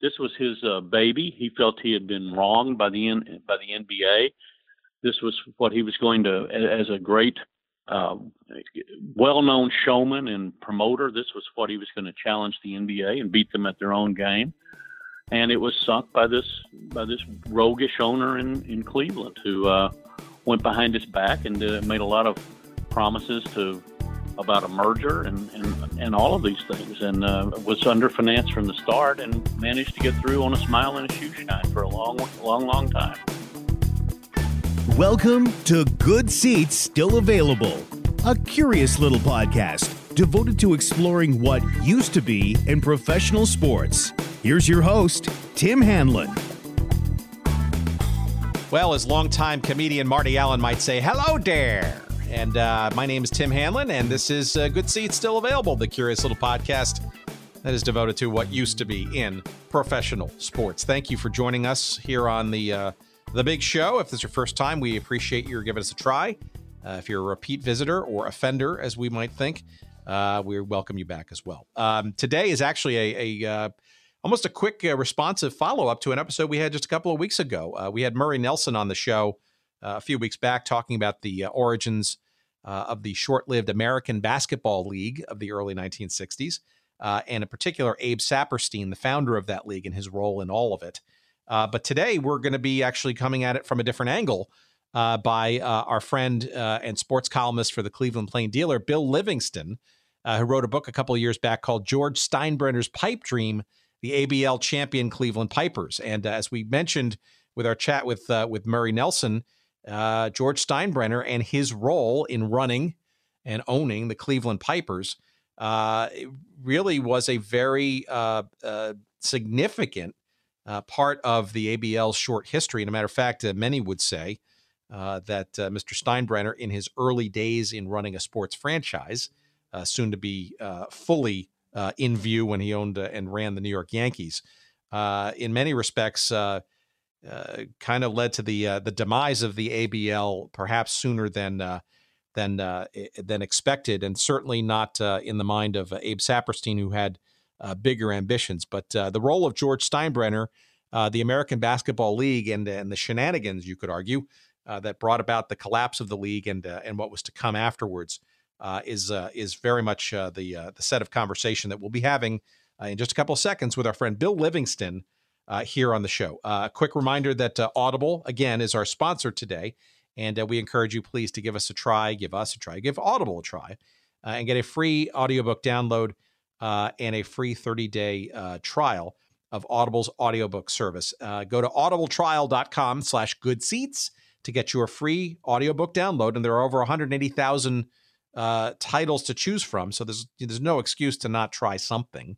this was his uh, baby. He felt he had been wronged by the N- by the NBA. This was what he was going to, as a great, uh, well-known showman and promoter. This was what he was going to challenge the NBA and beat them at their own game. And it was sunk by this by this roguish owner in in Cleveland who uh, went behind his back and uh, made a lot of promises to about a merger and, and, and all of these things, and uh, was underfinanced from the start, and managed to get through on a smile and a shoe shine for a long, long, long time. Welcome to Good Seats Still Available, a curious little podcast devoted to exploring what used to be in professional sports. Here's your host, Tim Hanlon. Well, as longtime comedian Marty Allen might say, hello there. And uh, my name is Tim Hanlon, and this is uh, Good Seats Still Available, the curious little podcast that is devoted to what used to be in professional sports. Thank you for joining us here on the uh, the big show. If this is your first time, we appreciate you giving us a try. Uh, if you're a repeat visitor or offender, as we might think, uh, we welcome you back as well. Um, today is actually a, a uh, almost a quick, responsive follow up to an episode we had just a couple of weeks ago. we had Murray Nelson on the show uh, a few weeks back talking about the uh, origins uh, of the short lived American Basketball League of the early 1960s, and in particular, Abe Saperstein, the founder of that league, and his role in all of it. but today, we're going to be actually coming at it from a different angle. Uh, by uh, our friend uh, and sports columnist for the Cleveland Plain Dealer, Bill Livingston, who wrote a book a couple years back called George Steinbrenner's Pipe Dream, the ABL champion Cleveland Pipers. And as we mentioned with our chat with with Murray Nelson, uh, George Steinbrenner and his role in running and owning the Cleveland Pipers uh, really was a very uh, uh significant uh, part of the ABL's short history. And a matter of fact, many would say that Mr. Steinbrenner, in his early days in running a sports franchise, soon to be fully in view when he owned and ran the New York Yankees, in many respects, uh, kind of led to the uh, the demise of the ABL perhaps sooner than uh, than uh, eh, eh, than expected, and certainly not uh, in the mind of uh, Abe Saperstein, who had uh, bigger ambitions. But uh, the role of George Steinbrenner, the American Basketball League, and and the shenanigans, you could argue, that brought about the collapse of the league and and what was to come afterwards, is is very much the the set of conversation that we'll be having in just a couple of seconds with our friend Bill Livingston uh, here on the show. Uh, a quick reminder that uh, Audible, again, is our sponsor today. And uh, we encourage you, please, to give us a try, give us a try, give Audible a try, uh, and get a free audiobook download uh, and a free 30 day trial of Audible's audiobook service. go to audibletrial.com slash good seats to get your free audiobook download. And there are over 180,000 titles to choose from. So there's, there's no excuse to not try something.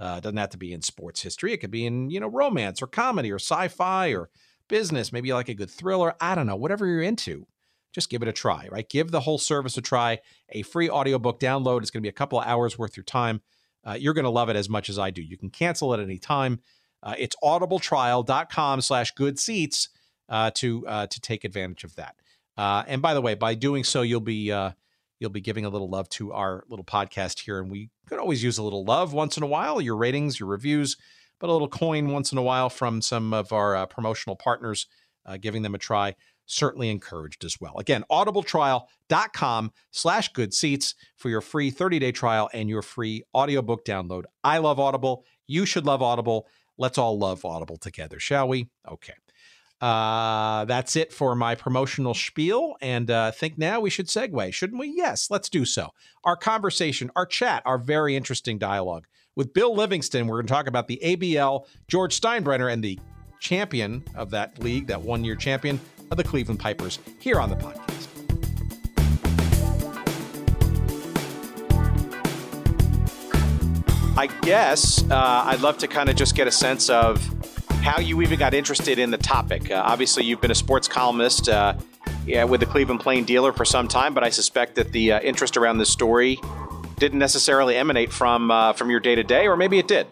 Uh, it doesn't have to be in sports history. It could be in, you know, romance or comedy or sci-fi or business. Maybe like a good thriller. I don't know, whatever you're into. Just give it a try, right? Give the whole service a try. A free audiobook download. It's going to be a couple of hours worth your time. Uh, you're going to love it as much as I do. You can cancel at any time. Uh, it's audibletrial.com slash good seats uh, to uh, to take advantage of that. Uh, and by the way, by doing so, you'll be uh, you'll be giving a little love to our little podcast here. And we could always use a little love once in a while, your ratings, your reviews, but a little coin once in a while from some of our uh, promotional partners, uh, giving them a try. Certainly encouraged as well. Again, audibletrial.com slash good seats for your free 30 day trial and your free audiobook download. I love Audible. You should love Audible. Let's all love Audible together, shall we? Okay. Uh, that's it for my promotional spiel. And uh, think now we should segue, shouldn't we? Yes, let's do so. Our conversation, our chat, our very interesting dialogue with Bill Livingston. We're going to talk about the ABL, George Steinbrenner, and the champion of that league, that one year champion of the Cleveland Pipers, here on the podcast. I guess uh, I'd love to kind of just get a sense of how you even got interested in the topic. Uh, obviously, you've been a sports columnist uh, yeah, with the Cleveland Plain Dealer for some time, but I suspect that the uh, interest around this story didn't necessarily emanate from uh, from your day to day, or maybe it did.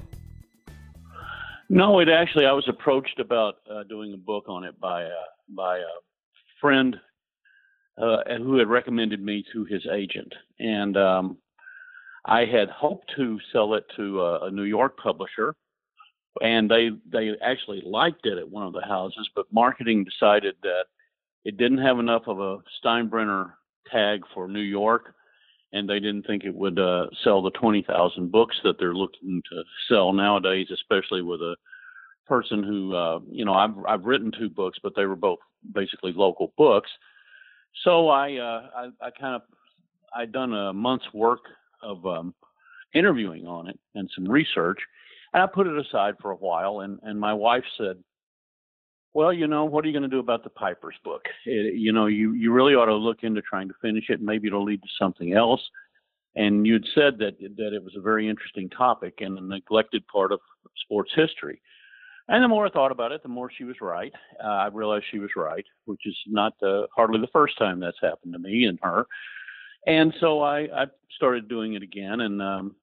No, it actually. I was approached about uh, doing a book on it by by a friend uh, who had recommended me to his agent, and um, I had hoped to sell it to a New York publisher and they they actually liked it at one of the houses, but marketing decided that it didn't have enough of a Steinbrenner tag for New York, and they didn't think it would uh, sell the twenty thousand books that they're looking to sell nowadays, especially with a person who uh, you know I've I've written two books, but they were both basically local books. So I uh, I, I kind of I'd done a month's work of um, interviewing on it and some research, and I put it aside for a while. And and my wife said, "Well, you know, what are you going to do about the Piper's book? It, you know, you you really ought to look into trying to finish it. Maybe it'll lead to something else." And you'd said that that it was a very interesting topic and a neglected part of sports history. And the more I thought about it, the more she was right. Uh, I realized she was right, which is not uh, hardly the first time that's happened to me and her. And so I, I started doing it again, and um,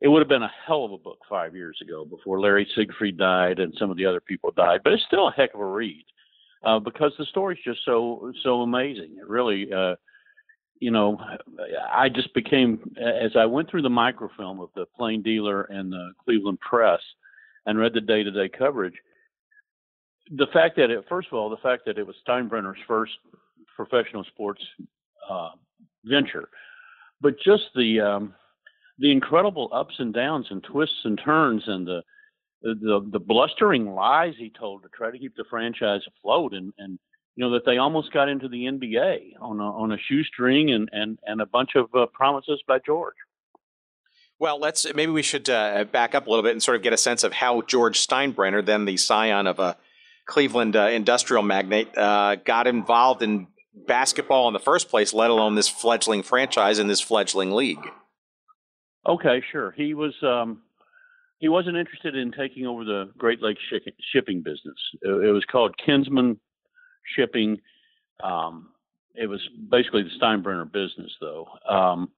it would have been a hell of a book five years ago before Larry Siegfried died and some of the other people died. But it's still a heck of a read uh, because the story's just so so amazing. It really, uh, you know, I just became as I went through the microfilm of the Plain Dealer and the Cleveland Press and read the day-to-day coverage. The fact that it, first of all, the fact that it was Steinbrenner's first professional sports uh, venture, but just the um, the incredible ups and downs and twists and turns and the the the blustering lies he told to try to keep the franchise afloat and and you know that they almost got into the NBA on a on a shoestring and and and a bunch of uh, promises by George. Well, let's maybe we should uh, back up a little bit and sort of get a sense of how George Steinbrenner, then the scion of a Cleveland uh, industrial magnate, uh, got involved in basketball in the first place, let alone this fledgling franchise in this fledgling league. Okay, sure. He was um, he wasn't interested in taking over the Great Lakes shipping business. It, it was called Kinsman Shipping. Um, it was basically the Steinbrenner business, though. Um,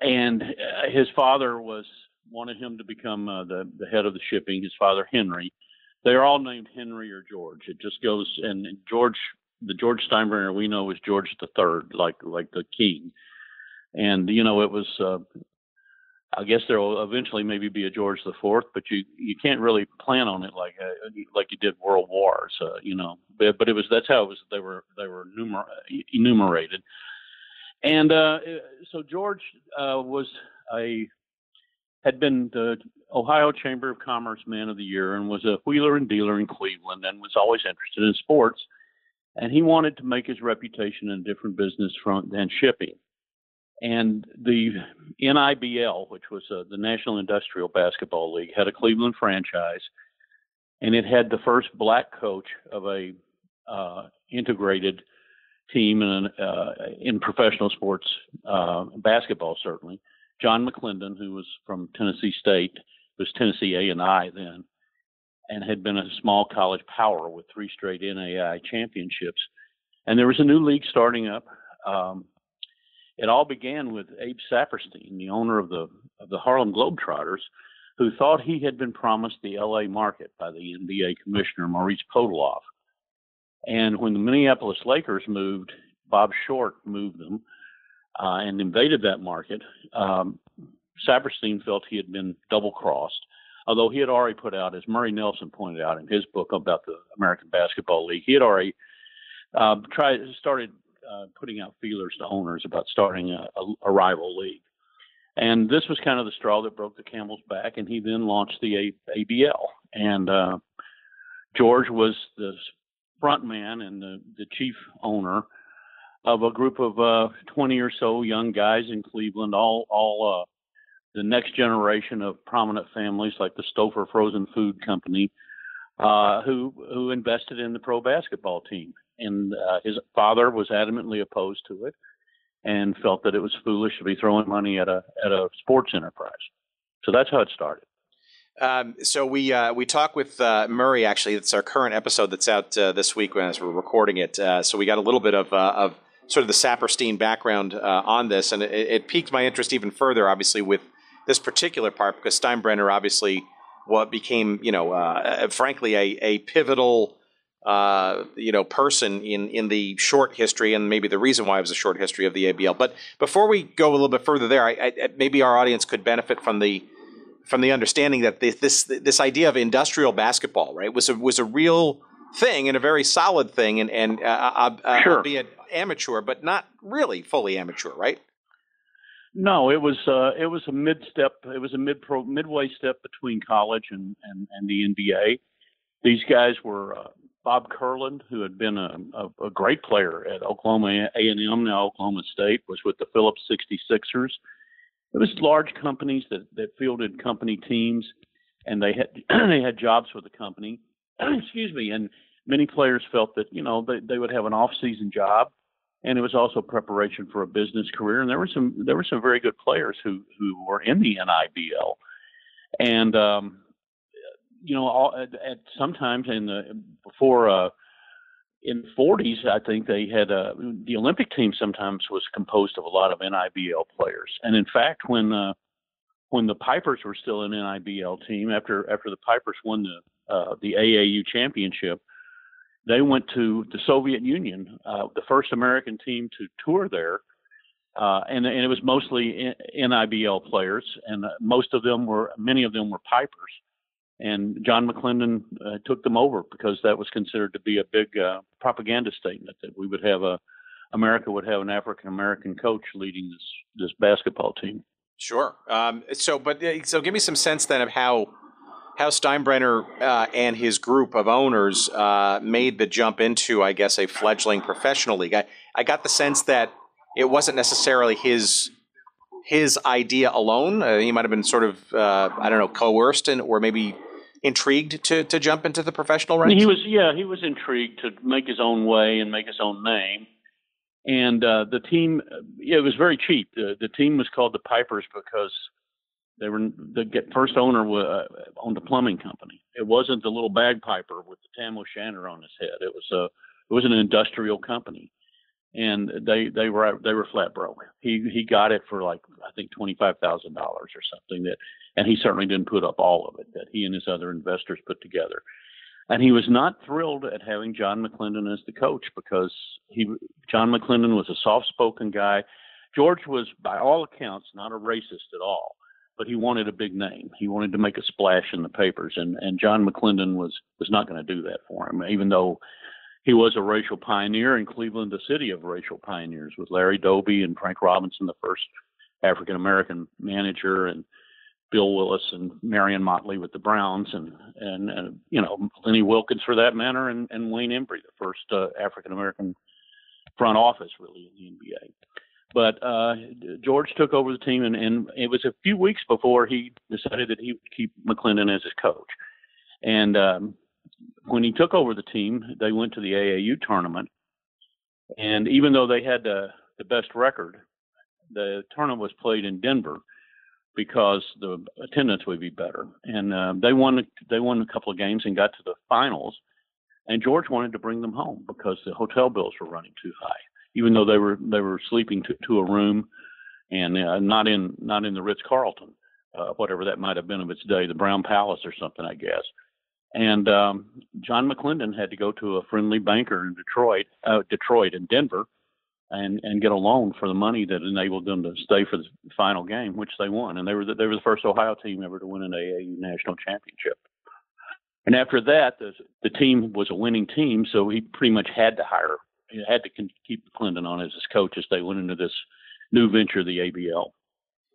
and uh, his father was wanted him to become uh, the the head of the shipping. His father Henry. They're all named Henry or George. It just goes and George, the George Steinbrenner we know is George the Third, like like the king. And you know it was. Uh, I guess there will eventually maybe be a George the Fourth, but you you can't really plan on it like uh, like you did World Wars, uh, you know. But, but it was that's how it was. They were they were numer- enumerated. And uh, so George uh, was a had been the Ohio Chamber of Commerce Man of the Year and was a wheeler and dealer in Cleveland and was always interested in sports. And he wanted to make his reputation in a different business front than shipping. And the NIBL, which was uh, the National Industrial Basketball League, had a Cleveland franchise, and it had the first black coach of a uh, integrated team in uh, in professional sports uh, basketball certainly. John McClendon, who was from Tennessee State, was Tennessee A and I then, and had been a small college power with three straight NAI championships. And there was a new league starting up. Um, it all began with Abe Saperstein, the owner of the of the Harlem Globetrotters, who thought he had been promised the LA market by the NBA commissioner Maurice Podoloff. And when the Minneapolis Lakers moved, Bob Short moved them uh, and invaded that market. Um, Saperstein felt he had been double crossed, although he had already put out, as Murray Nelson pointed out in his book about the American Basketball League, he had already uh, tried started uh, putting out feelers to owners about starting a, a, rival league. And this was kind of the straw that broke the camel's back, and he then launched the a- ABL. And uh, George was the front man and the, the chief owner of a group of uh, 20 or so young guys in Cleveland, all all uh, the next generation of prominent families like the Stouffer Frozen Food Company, uh, who who invested in the pro basketball team. And uh, his father was adamantly opposed to it, and felt that it was foolish to be throwing money at a at a sports enterprise. So that's how it started. Um, so we uh, we talk with uh, Murray. Actually, it's our current episode that's out uh, this week as we're recording it. Uh, so we got a little bit of uh, of sort of the Saperstein background uh, on this, and it, it, piqued my interest even further. Obviously, with this particular part, because Steinbrenner obviously what became you know frankly a, a pivotal. You know, person in in the short history, and maybe the reason why it was a short history of the ABL. But before we go a little bit further there, I, I, maybe our audience could benefit from the from the understanding that this this, this idea of industrial basketball, right, was a, was a real thing and a very solid thing, and and uh, uh, uh sure. albeit amateur, but not really fully amateur, right? No, it was uh, it was a mid step. It was a mid pro midway step between college and and, and the NBA. These guys were uh, Bob Kurland, who had been a, a, a great player at Oklahoma A&M, now Oklahoma State, was with the Phillips 66ers. It was large companies that, that fielded company teams, and they had they had jobs with the company. Excuse me, and many players felt that you know they, they would have an off-season job, and it was also preparation for a business career. And there were some there were some very good players who who were in the NIBL, and um, you know, all, at, at sometimes in the before uh, in the 40s, I think they had uh, the Olympic team sometimes was composed of a lot of NIBL players, and in fact, when uh, when the Pipers were still an NIBL team after after the Pipers won the uh, the AAU championship, they went to the Soviet Union, uh, the first American team to tour there. Uh, and, and it was mostly NIBL players, and uh, most of them were, many of them were Pipers and John McClendon uh, took them over because that was considered to be a big uh, propaganda statement that we would have a America would have an African American coach leading this this basketball team. Sure. Um, so, but so give me some sense then of how how Steinbrenner uh, and his group of owners uh, made the jump into, I guess, a fledgling professional league. I, I got the sense that it wasn't necessarily his his idea alone. Uh, he might have been sort of, uh, I don't know, coerced and, or maybe intrigued to to jump into the professional ranks? He was, yeah, he was intrigued to make his own way and make his own name. And uh, the team, it was very cheap. The, the team was called the Pipers because they were the first owner was, uh, owned a plumbing company. It wasn't the little bagpiper with the tam o'shanter on his head. It was a it was an industrial company, and they they were they were flat broke. He he got it for like I think twenty five thousand dollars or something that and he certainly didn't put up all of it that he and his other investors put together. And he was not thrilled at having John McClendon as the coach because he John McClendon was a soft-spoken guy. George was, by all accounts, not a racist at all, but he wanted a big name. He wanted to make a splash in the papers, and and John McClendon was was not going to do that for him, even though he was a racial pioneer in Cleveland, the city of racial pioneers, with Larry Doby and Frank Robinson, the first African American manager, and Bill Willis and Marion Motley with the Browns, and and, you know Lenny Wilkens for that matter, and, and Wayne Embry, the first uh, African American front office really in the NBA. But uh, George took over the team, and, and it was a few weeks before he decided that he would keep McClendon as his coach. And um, when he took over the team, they went to the AAU tournament, and even though they had the, the best record, the tournament was played in Denver because the attendance would be better. And uh, they won they won a couple of games and got to the finals. And George wanted to bring them home because the hotel bills were running too high, even though they were they were sleeping to, to a room and uh, not in not in the Ritz Carlton, uh, whatever that might have been of its day, the Brown Palace or something, I guess. And um, John McClendon had to go to a friendly banker in Detroit, uh, Detroit and Denver, and and get a loan for the money that enabled them to stay for the final game, which they won. And they were the, they were the first Ohio team ever to win an AAU national championship. And after that, the, the team was a winning team, so he pretty much had to hire, he had to keep McClendon on as his coach as they went into this new venture, the ABL.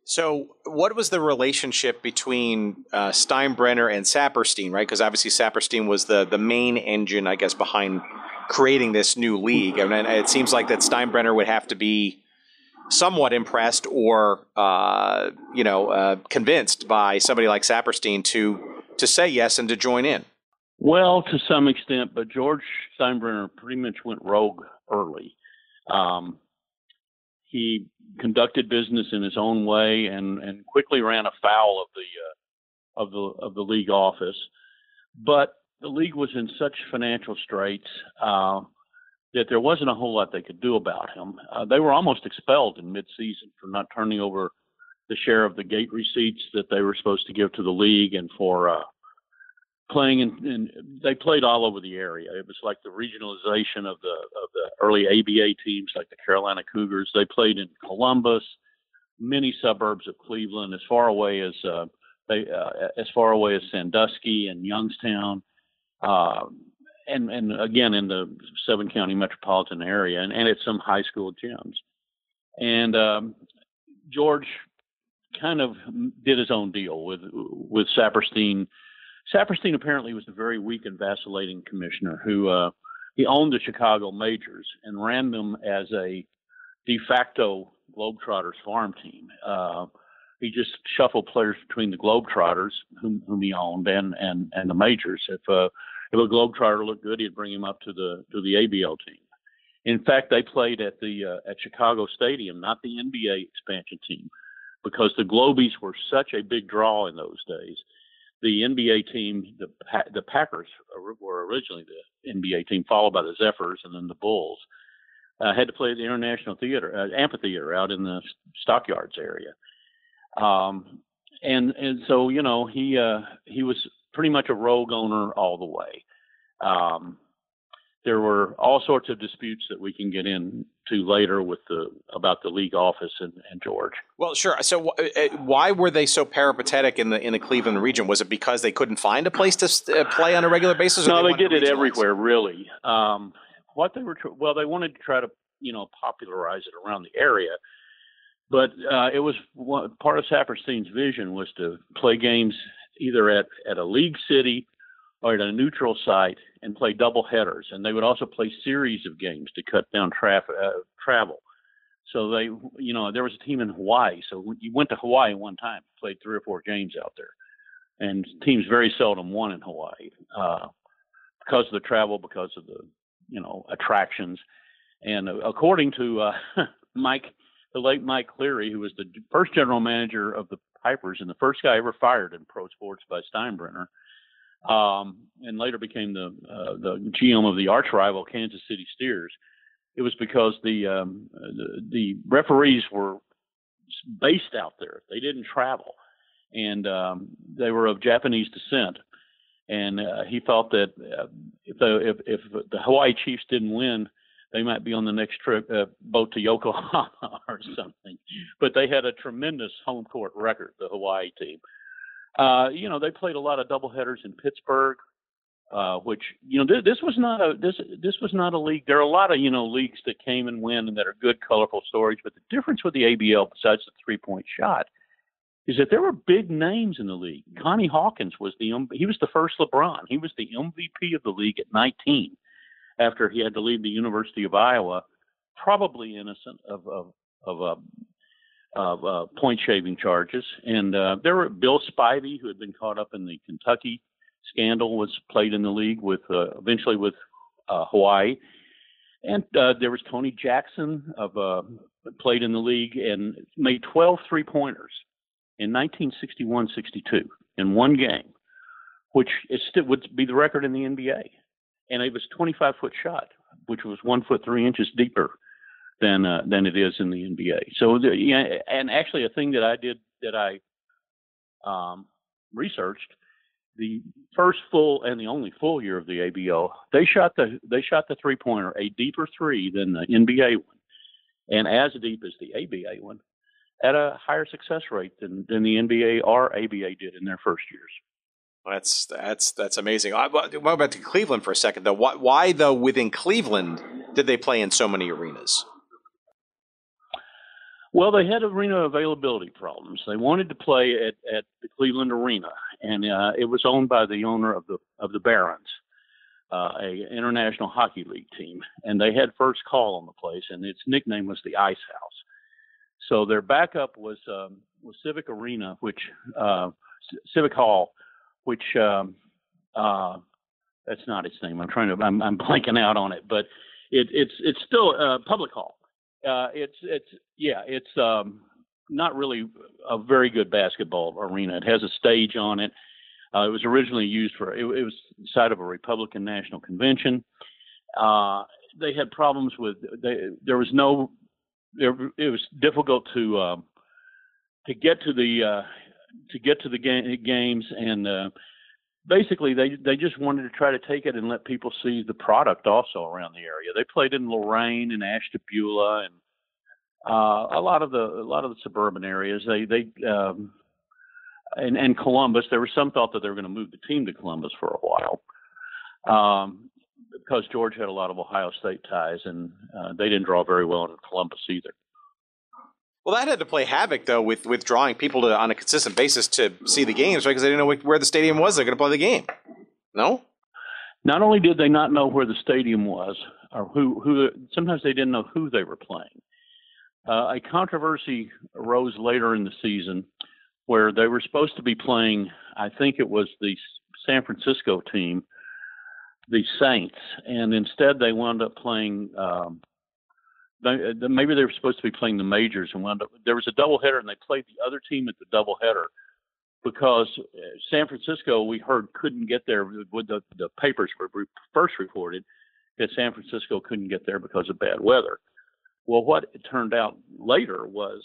So, what was the relationship between uh, Steinbrenner and Saperstein, right? Because obviously Saperstein was the the main engine, I guess, behind creating this new league. I mean, it seems like that Steinbrenner would have to be somewhat impressed or uh, you know uh, convinced by somebody like Saperstein to to say yes and to join in. Well, to some extent, but George Steinbrenner pretty much went rogue early. Um, he conducted business in his own way and, and quickly ran afoul of the uh, of the of the league office. But the league was in such financial straits uh, that there wasn't a whole lot they could do about him. Uh, they were almost expelled in midseason for not turning over the share of the gate receipts that they were supposed to give to the league and for uh, playing in, in they played all over the area. It was like the regionalization of the of the early ABA teams like the Carolina Cougars. They played in Columbus, many suburbs of Cleveland, as far away as uh, they uh, as far away as Sandusky and Youngstown, uh, and and again in the seven county metropolitan area, and, and at some high school gyms. And um, George kind of did his own deal with with Saperstein. Saperstein apparently was a very weak and vacillating commissioner who uh, he owned the Chicago Majors and ran them as a de facto Globetrotters farm team. Uh, he just shuffled players between the Globetrotters, whom, whom he owned, and and and the majors. If uh, if a Globetrotter looked good, he'd bring him up to the to the ABL team. In fact, they played at the uh, at Chicago Stadium, not the NBA expansion team, because the Globies were such a big draw in those days. The NBA team, the the Packers were originally the NBA team, followed by the Zephyrs and then the Bulls. Uh, had to play at the International Theater uh, Amphitheater out in the Stockyards area. Um, and and so you know he uh, he was pretty much a rogue owner all the way. Um, there were all sorts of disputes that we can get into later with the about the league office and, and George. Well, sure. So, uh, uh, why were they so peripatetic in the in the Cleveland region? Was it because they couldn't find a place to uh, play on a regular basis? no, they, they did it everywhere, really. Um, what they were well, they wanted to try to you know popularize it around the area, but uh, it was one, part of Saperstein's vision was to play games either at at a league city or at a neutral site and play double headers. And they would also play series of games to cut down uh, travel. So they, you know, there was a team in Hawaii. So you went to Hawaii one time, played three or four games out there, and teams very seldom won in Hawaii uh, because of the travel, because of the, you know, attractions. And uh, according to uh, Mike, the late Mike Cleary, who was the first general manager of the Pipers and the first guy ever fired in pro sports by Steinbrenner, um, and later became the uh, the GM of the arch rival Kansas City Steers. It was because the, um, the the referees were based out there; they didn't travel, and um, they were of Japanese descent. And uh, he thought that uh, if the if, if the Hawaii Chiefs didn't win, they might be on the next trip uh, boat to Yokohama or something. But they had a tremendous home court record, the Hawaii team. Uh, you know, they played a lot of doubleheaders in Pittsburgh, uh, which you know th- this was not a this this was not a league. There are a lot of you know leagues that came and went and that are good, colorful stories. But the difference with the ABL, besides the three point shot, is that there were big names in the league. Connie Hawkins was the he was the first LeBron. He was the MVP of the league at 19, after he had to leave the University of Iowa, probably innocent of of of uh, of uh, point shaving charges. And uh, there were Bill Spivey, who had been caught up in the Kentucky scandal, was played in the league with uh, eventually with uh, Hawaii. And there was Tony Jackson of played in the league and made 12 three pointers in 1961-62 in one game, which is still would be the record in the NBA. And it was 25 foot shot, which was one foot three inches deeper than uh, than it is in the NBA. So, the, and actually, a thing that I did that I um, researched the first full and the only full year of the ABL, they shot the they shot the three pointer a deeper three than the NBA one, and as deep as the ABA one, at a higher success rate than than the NBA or ABA did in their first years. That's that's that's amazing. I, What about to Cleveland for a second though? Why, why though within Cleveland did they play in so many arenas? Well, they had arena availability problems. They wanted to play at, at the Cleveland Arena, and uh, it was owned by the owner of the of the Barons, uh, a international hockey league team, and they had first call on the place, and its nickname was the Ice House. So their backup was um, was Civic Arena, which uh, Civic Hall, which um, uh, that's not its name. I'm trying to I'm, I'm blanking out on it, but it, it's it's still uh, Public Hall uh, it's it's yeah, it's um, not really a very good basketball arena. It has a stage on it. Uh, it was originally used for it, it was the site of a Republican National Convention. Uh, they had problems with they, there was no there, it was difficult to um, to get to the uh, to get to the ga- games and uh, basically they they just wanted to try to take it and let people see the product also around the area. They played in Lorain and Ashtabula and uh, a lot of the a lot of the suburban areas. They they um, and, and Columbus. There was some thought that they were going to move the team to Columbus for a while. Um, because George had a lot of Ohio State ties, and uh, they didn't draw very well in Columbus either. Well, that had to play havoc though with with drawing people to on a consistent basis to see the games, right? Because they didn't know where the stadium was. They're going to play the game. No. Not only did they not know where the stadium was, or who who. Sometimes they didn't know who they were playing. Uh, a controversy arose later in the season where they were supposed to be playing. I think it was the San Francisco team, the Saints, and instead they wound up playing. Um, maybe they were supposed to be playing the majors and wound up there was a doubleheader and they played the other team at the doubleheader because uh, San Francisco we heard couldn't get there with the, the papers were first reported that San Francisco couldn't get there because of bad weather. Well, what it turned out later was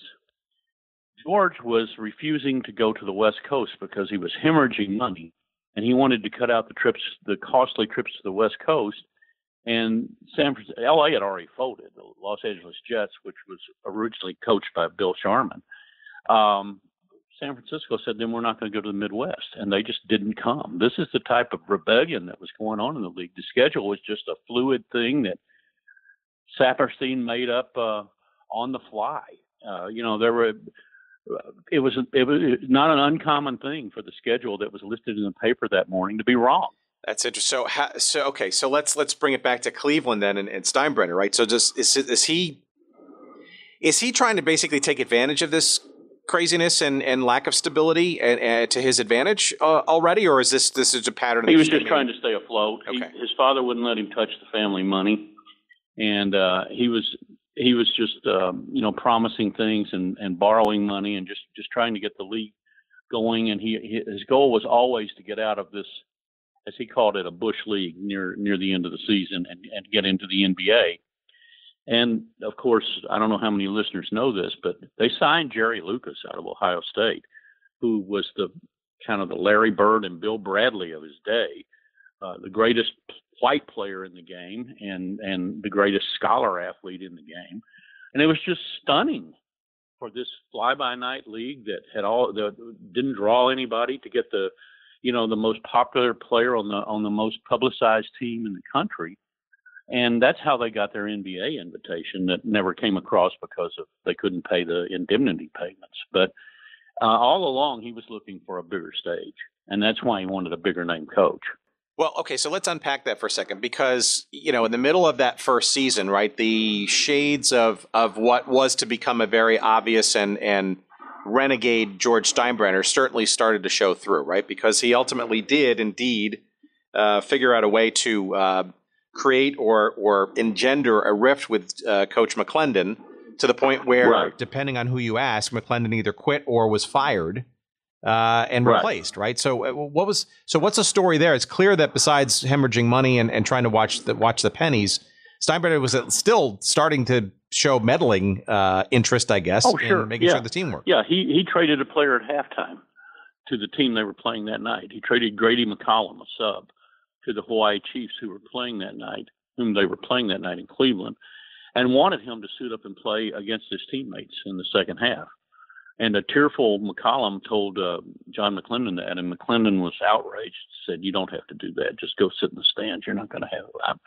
George was refusing to go to the West Coast because he was hemorrhaging money and he wanted to cut out the trips, the costly trips to the West Coast and San Francisco, LA had already folded. The Los Angeles Jets, which was originally coached by Bill Sharman, um, San Francisco said, then we're not going to go to the Midwest. And they just didn't come. This is the type of rebellion that was going on in the league. The schedule was just a fluid thing that Saperstein made up uh, on the fly. Uh, you know, there were. It was it was not an uncommon thing for the schedule that was listed in the paper that morning to be wrong. That's interesting. So, so okay, so let's let's bring it back to Cleveland then and, and Steinbrenner, right? So, does is is he is he trying to basically take advantage of this craziness and, and lack of stability and, and to his advantage uh, already, or is this this is a pattern? He was just trying to stay afloat. Okay. He, his father wouldn't let him touch the family money, and uh, he was he was just um, you know promising things and, and borrowing money and just just trying to get the league going. And he, he his goal was always to get out of this as he called it, a bush league near near the end of the season and, and get into the NBA. And of course, I don't know how many listeners know this, but they signed Jerry Lucas out of Ohio State, who was the kind of the Larry Bird and Bill Bradley of his day, uh, the greatest white player in the game and and the greatest scholar athlete in the game. And it was just stunning for this fly by night league that had all that didn't draw anybody to get the you know, the most popular player on the on the most publicized team in the country. And that's how they got their NBA invitation that never came across because of they couldn't pay the indemnity payments. But uh, all along, he was looking for a bigger stage, and that's why he wanted a bigger name coach. Well, okay, so let's unpack that for a second because you know, in the middle of that first season, right, the shades of of what was to become a very obvious and and renegade George Steinbrenner certainly started to show through, right? Because he ultimately did indeed uh, figure out a way to uh, create or or engender a rift with uh, Coach McClendon to the point where, right. depending on who you ask, McClendon either quit or was fired uh, and right. replaced. Right. So uh, what was so what's the story there? It's clear that besides hemorrhaging money and, and trying to watch the watch the pennies, Steinbrenner was still starting to show meddling uh, interest, I guess, oh, sure. in making yeah. sure the team worked. Yeah, he he traded a player at halftime to the team they were playing that night. He traded Grady McCollum, a sub, to the Hawaii Chiefs who were playing that night, whom they were playing that night in Cleveland, and wanted him to suit up and play against his teammates in the second half. And a tearful McCollum told uh, John McClendon that, and McClendon was outraged. Said, "You don't have to do that. Just go sit in the stands. You're not going to have. I'm,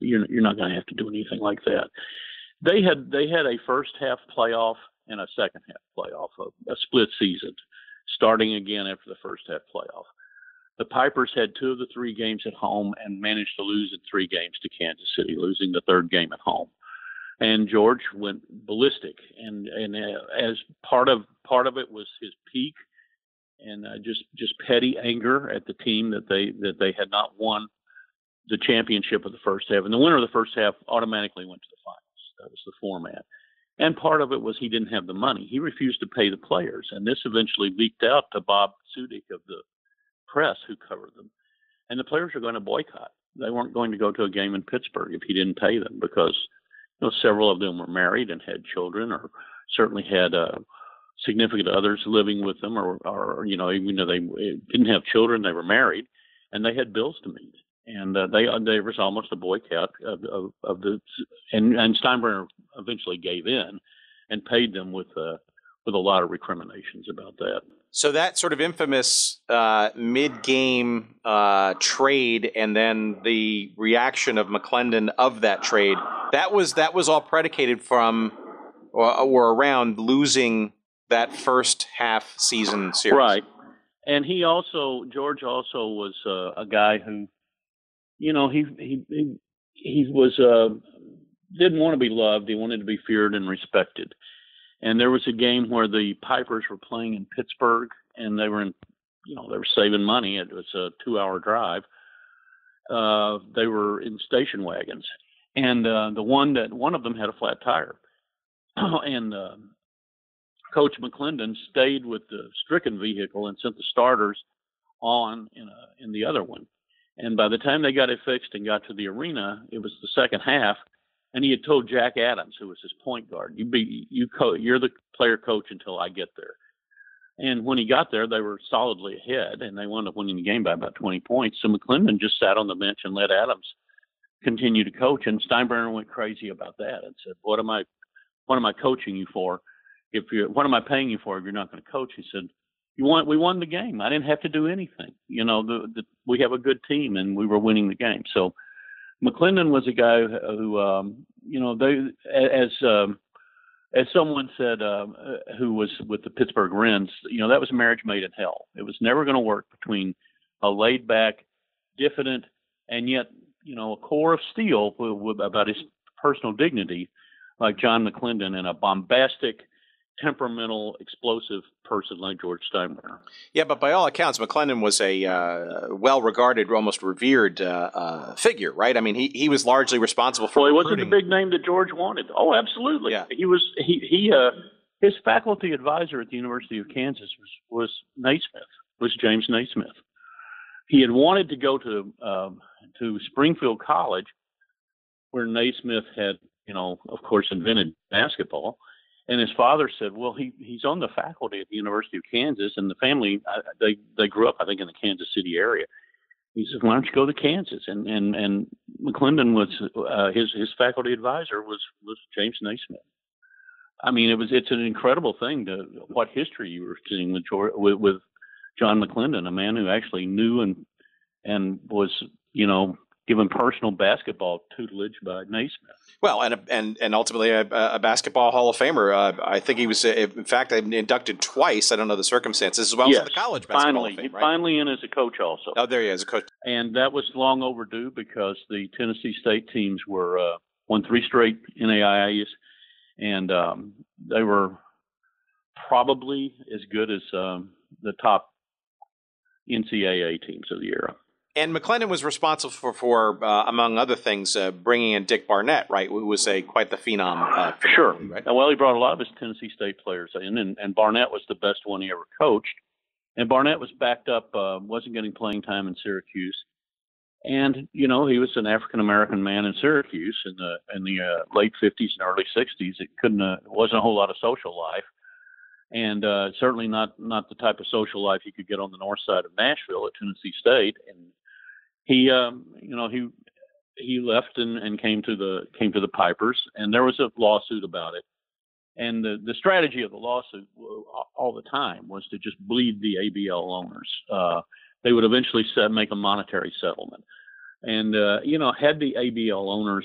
you're you're not going to have to do anything like that." They had they had a first half playoff and a second half playoff, a, a split season, starting again after the first half playoff. The Pipers had two of the three games at home and managed to lose in three games to Kansas City, losing the third game at home. And George went ballistic, and and uh, as part of part of it was his pique, and uh, just just petty anger at the team that they that they had not won the championship of the first half, and the winner of the first half automatically went to the finals. That was the format. And part of it was he didn't have the money. He refused to pay the players. And this eventually leaked out to Bob Sudyk of the press who covered them. And the players were going to boycott. They weren't going to go to a game in Pittsburgh if he didn't pay them because you know, several of them were married and had children or certainly had uh, significant others living with them or, or, you know, even though they didn't have children, they were married and they had bills to meet and uh, they uh, there was almost a boycott of, of, of the and, and Steinbrenner eventually gave in and paid them with uh, with a lot of recriminations about that. So that sort of infamous uh, mid-game uh, trade, and then the reaction of McClendon of that trade, that was that was all predicated from or, or around losing that first half season series. Right, and he also George also was uh, a guy who, you know, he he he, he was uh, didn't want to be loved. He wanted to be feared and respected. And there was a game where the Pipers were playing in Pittsburgh, and they were in, you know, they were saving money. It was a two-hour drive. Uh, they were in station wagons, and uh, the one that one of them had a flat tire, and uh, Coach McClendon stayed with the stricken vehicle and sent the starters on in a, in the other one. And by the time they got it fixed and got to the arena, it was the second half, and he had told Jack Adams, who was his point guard, "You be you co- you're the player coach until I get there." And when he got there, they were solidly ahead, and they wound up winning the game by about 20 points. So McClendon just sat on the bench and let Adams continue to coach, and Steinbrenner went crazy about that and said, "What am I, what am I coaching you for? If you're, what am I paying you for if you're not going to coach?" He said, "You want, we won the game. I didn't have to do anything. You know, the, the, we have a good team, and we were winning the game." So McClendon was a guy who, um, you know, they as um, as someone said uh, who was with the Pittsburgh Rens, you know, that was a marriage made in hell. It was never going to work between a laid back, diffident, and yet, you know, a core of steel about his personal dignity, like John McClendon, and a bombastic, temperamental, explosive person like George Steinbrenner. Yeah, but by all accounts, McClendon was a uh, well-regarded, almost revered uh, uh, figure, right? I mean, he, he was largely responsible for. Well, he recruiting. wasn't the big name that George wanted. Oh, absolutely. Yeah. He was. He he. Uh, his faculty advisor at the University of Kansas was was Naismith. Was James Naismith. He had wanted to go to um, to Springfield College, where Naismith had, you know, of course, invented basketball and his father said, "Well, he he's on the faculty at the University of Kansas, and the family they they grew up, I think, in the Kansas City area." He said, "Why don't you go to Kansas?" And and and McClendon was uh, his his faculty advisor was was James Naismith. I mean, it was it's an incredible thing to what history you were seeing with with, with John McClendon, a man who actually knew and and was you know given personal basketball tutelage by Naismith. Well, and and and ultimately a, a basketball Hall of Famer. Uh, I think he was, in fact, inducted twice. I don't know the circumstances as well yes, as the college basketball finally, Hall of Fame, right? finally in as a coach also. Oh, there he is, a coach. And that was long overdue because the Tennessee State teams were uh, won three straight NAIAs, and um, they were probably as good as um, the top NCAA teams of the era. And McClendon was responsible for, for uh, among other things, uh, bringing in Dick Barnett, right, who was a quite the phenom. Uh, for sure. right? Well, he brought a lot of his Tennessee State players in, and, and Barnett was the best one he ever coached. And Barnett was backed up, uh, wasn't getting playing time in Syracuse, and you know he was an African American man in Syracuse in the in the uh, late '50s and early '60s. It couldn't, uh, wasn't a whole lot of social life, and uh, certainly not not the type of social life you could get on the north side of Nashville at Tennessee State. And he, um, you know, he he left and, and came to the came to the Pipers, and there was a lawsuit about it. And the, the strategy of the lawsuit all the time was to just bleed the ABL owners. Uh, they would eventually set, make a monetary settlement. And, uh, you know, had the ABL owners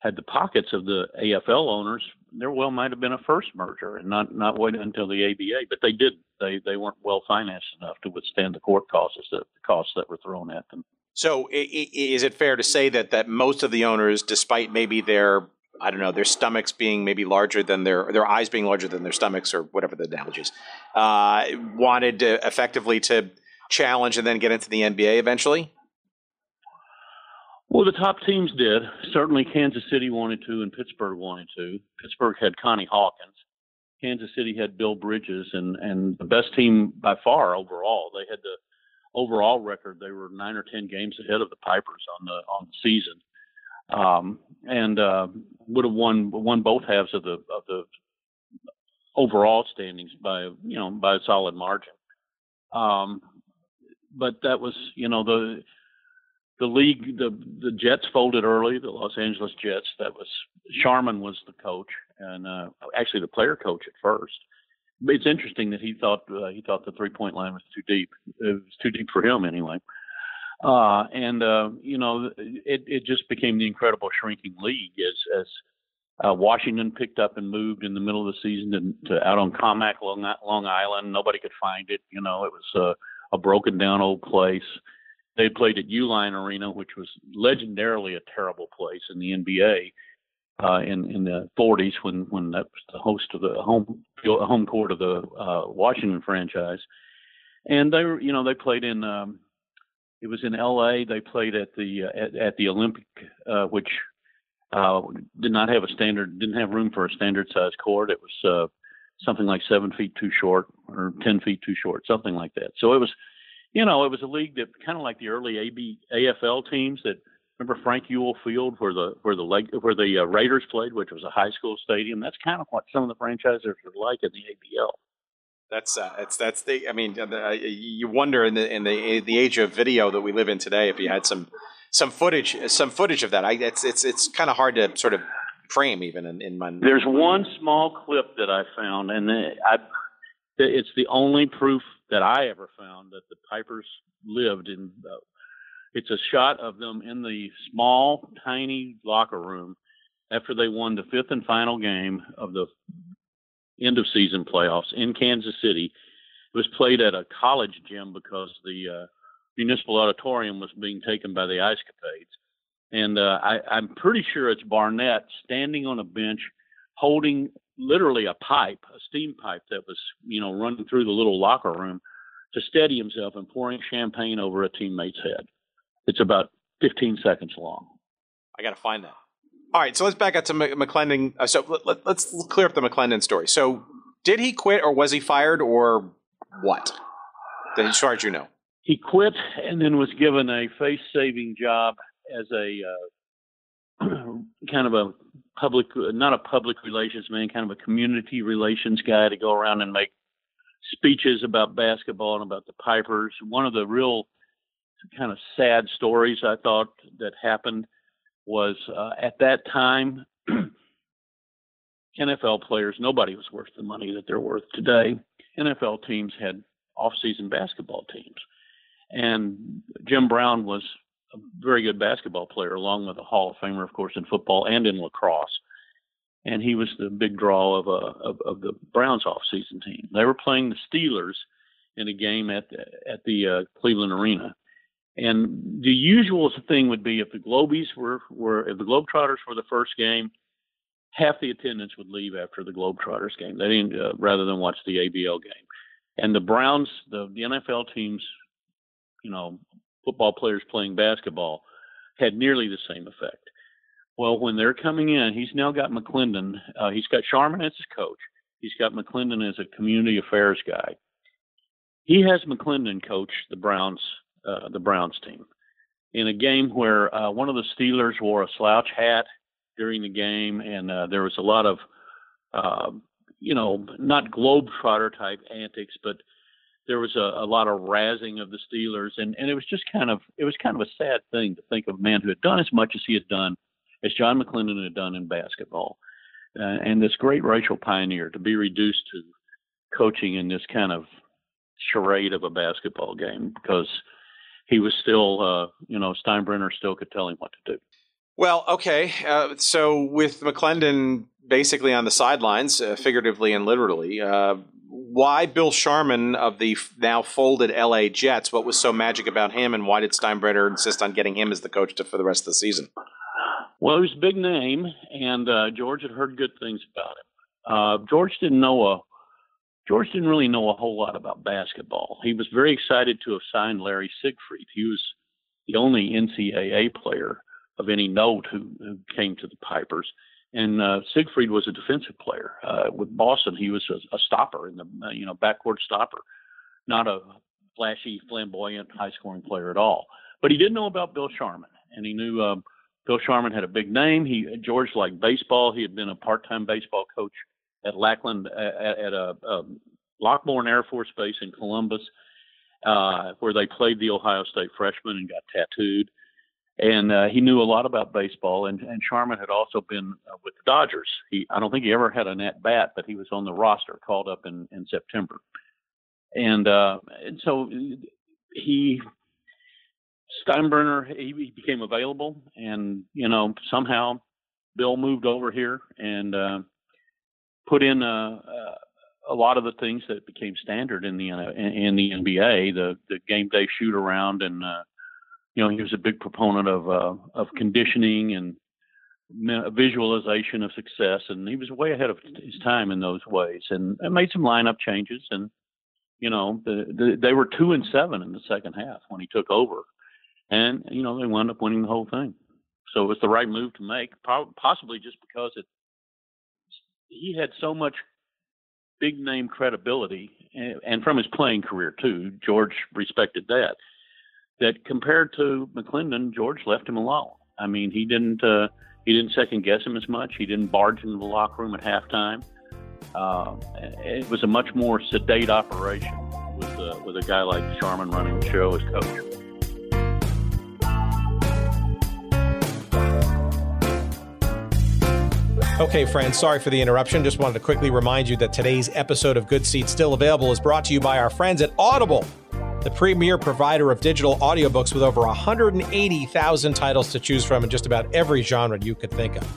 had the pockets of the AFL owners, there well might have been a first merger and not, not wait until the ABA, but they didn't. They, they weren't well financed enough to withstand the court costs that, costs that were thrown at them. So, is it fair to say that that most of the owners, despite maybe their I don't know their stomachs being maybe larger than their their eyes being larger than their stomachs or whatever the analogy is, uh, wanted to effectively to challenge and then get into the NBA eventually? Well, the top teams did. Certainly, Kansas City wanted to, and Pittsburgh wanted to. Pittsburgh had Connie Hawkins. Kansas City had Bill Bridges, and and the best team by far overall. They had the overall record. They were nine or ten games ahead of the Pipers on the on the season, um, and uh, would have won won both halves of the of the overall standings by you know by a solid margin. Um, but that was you know the the league the the Jets folded early. The Los Angeles Jets. That was Sharman was the coach and uh, actually the player coach at first. It's interesting that he thought uh, he thought the three point line was too deep. It was too deep for him anyway. Uh, and uh, you know, it it just became the incredible shrinking league as as uh, Washington picked up and moved in the middle of the season to, to out on Commack, Long, Long Island. Nobody could find it. You know, it was a, a broken down old place. They played at Uline Arena, which was legendarily a terrible place in the NBA uh, in in the 40s when when that was the host of the home home court of the uh, Washington franchise. And they were, you know, they played in. Um, it was in L.A. They played at the uh, at, at the Olympic, uh, which uh, did not have a standard, didn't have room for a standard size court. It was uh, something like seven feet too short or ten feet too short, something like that. So it was, you know, it was a league that kind of like the early AB AFL teams that remember Frank Youell Field where the where the leg where the uh, Raiders played, which was a high school stadium. That's kind of what some of the franchises are like in the ABL. That's uh, that's that's the. I mean, uh, you wonder in the in the the age of video that we live in today, if you had some some footage some footage of that. I, it's it's it's kind of hard to sort of frame even in, in my. There's one small clip that I found, and I, it's the only proof that I ever found that the Pipers lived in. It's a shot of them in the small, tiny locker room after they won the fifth and final game of the end of season playoffs in Kansas City. It was played at a college gym because the uh, municipal auditorium was being taken by the Ice Capades. And uh, I, I'm pretty sure it's Barnett standing on a bench holding literally a pipe, a steam pipe that was, you know, running through the little locker room to steady himself and pouring champagne over a teammate's head. It's about 15 seconds long. I got to find that. All right, so let's back up to McClendon. Uh, so let, us clear up the McClendon story. So, did he quit, or was he fired, or what? As far as you know he quit and then was given a face saving job as a uh, kind of a public, not a public relations man, kind of a community relations guy to go around and make speeches about basketball and about the Pipers. One of the real kind of sad stories I thought that happened was uh, at that time, NFL players, nobody was worth the money that they're worth today. NFL teams had off-season basketball teams. And Jim Brown was a very good basketball player, along with a Hall of Famer, of course, in football and in lacrosse. And he was the big draw of, uh, of, of the Browns off-season team. They were playing the Steelers in a game at the, at the uh, Cleveland Arena. And the usual thing would be if the Globies were, were if the Globetrotters were the first game, half the attendance would leave after the Globetrotters game. They didn't uh, rather than watch the ABL game. And the Browns, the, the NFL teams you know, football players playing basketball had nearly the same effect. Well, when they're coming in, he's now got McClendon. Uh, he's got Sharman as his coach. He's got McClendon as a community affairs guy. He has McClendon coach the Browns, uh, the Browns team, in a game where uh, one of the Steelers wore a slouch hat during the game, and uh, there was a lot of, uh, you know, not globetrotter type antics, but there was a, a lot of razzing of the Steelers, and, and it was just kind of it was kind of a sad thing to think of a man who had done as much as he had done, as John McClendon had done in basketball, uh, and this great racial pioneer to be reduced to coaching in this kind of charade of a basketball game because he was still, uh, you know, Steinbrenner still could tell him what to do. Well, okay. Uh, so with McClendon basically on the sidelines, uh, figuratively and literally, uh, why Bill Sharman of the now folded LA Jets? What was so magic about him, and why did Steinbrenner insist on getting him as the coach to, for the rest of the season? Well, he was a big name, and uh, George had heard good things about him. Uh, George didn't know a George didn't really know a whole lot about basketball. He was very excited to have signed Larry Siegfried. He was the only NCAA player of any note who, who came to the Pipers. And uh, Siegfried was a defensive player. Uh, with Boston, he was a, a stopper in the uh, you know backcourt stopper, not a flashy, flamboyant, high-scoring player at all. But he did know about Bill Sharman, and he knew um, Bill Sharman had a big name. He George liked baseball. He had been a part-time baseball coach at Lackland at, at a, a Lockbourne Air Force Base in Columbus, uh, where they played the Ohio State freshmen and got tattooed. and uh, he knew a lot about baseball. And, and had also been uh, with the Dodgers. He, I don't think he ever had an at bat, but he was on the roster, called up in, in September. And uh, and so he Steinbrenner he, he became available, and you know somehow Bill moved over here and uh, put in a, a, lot of the things that became standard in the in, in the NBA, the the game day shoot around, and uh, you know he was a big proponent of uh, of conditioning and visualization of success, and he was way ahead of his time in those ways, and, and made some lineup changes, and you know the, the, they were two and seven in the second half when he took over, and you know they wound up winning the whole thing. So it was the right move to make, possibly just because it he had so much big name credibility, and from his playing career too. George respected that. That compared to McClendon, George left him alone. I mean, he didn't uh, he didn't second guess him as much. He didn't barge into the locker room at halftime. Uh, it was a much more sedate operation with uh, with a guy like Sharman running the show as coach. Okay, friends, sorry for the interruption. Just wanted to quickly remind you that today's episode of Good Seats Still Available is brought to you by our friends at Audible, the premier provider of digital audiobooks with over 180,000 titles to choose from in just about every genre you could think of.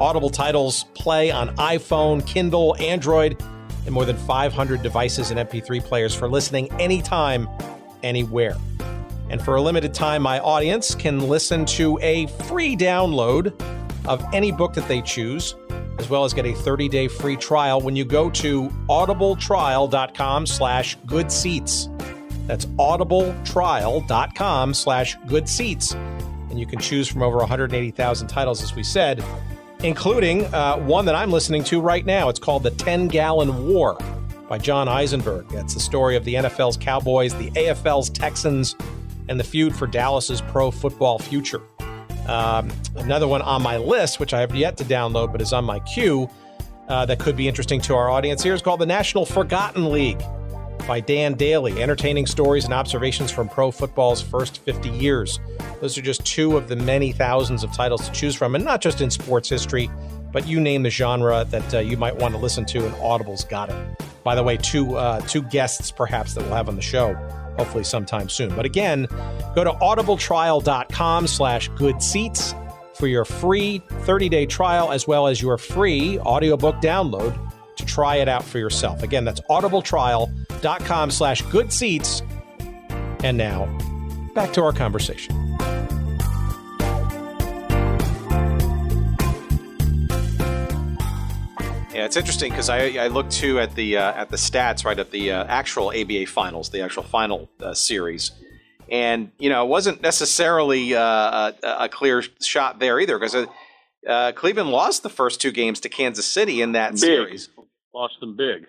Audible titles play on iPhone, Kindle, Android, and more than 500 devices and MP3 players for listening anytime, anywhere. And for a limited time, my audience can listen to a free download of any book that they choose, as well as get a 30-day free trial when you go to audibletrial.com slash good seats. That's audibletrial.com slash good seats. And you can choose from over 180,000 titles, as we said, including uh, one that I'm listening to right now. It's called The 10 Gallon War by John Eisenberg. That's the story of the NFL's Cowboys, the AFL's Texans, and the feud for Dallas's pro football future. Um, another one on my list, which I have yet to download but is on my queue, uh, that could be interesting to our audience here is called the National Forgotten League by Dan Daly, entertaining stories and observations from pro football's first 50 years. Those are just two of the many thousands of titles to choose from, and not just in sports history, but you name the genre that uh, you might want to listen to, and Audible's got it. By the way, two uh, two guests perhaps that we'll have on the show hopefully sometime soon. But again, go to audibletrial.com slash good seats for your free 30-day trial as well as your free audiobook download to try it out for yourself. Again, that's audibletrial.com slash good seats. And now, back to our conversation. Yeah, it's interesting because I, I looked too at the uh, at the stats right at the uh, actual ABA finals, the actual final uh, series, and you know it wasn't necessarily uh, a, a, clear shot there either because uh, uh, Cleveland lost the first two games to Kansas City in that big. series. Lost them big.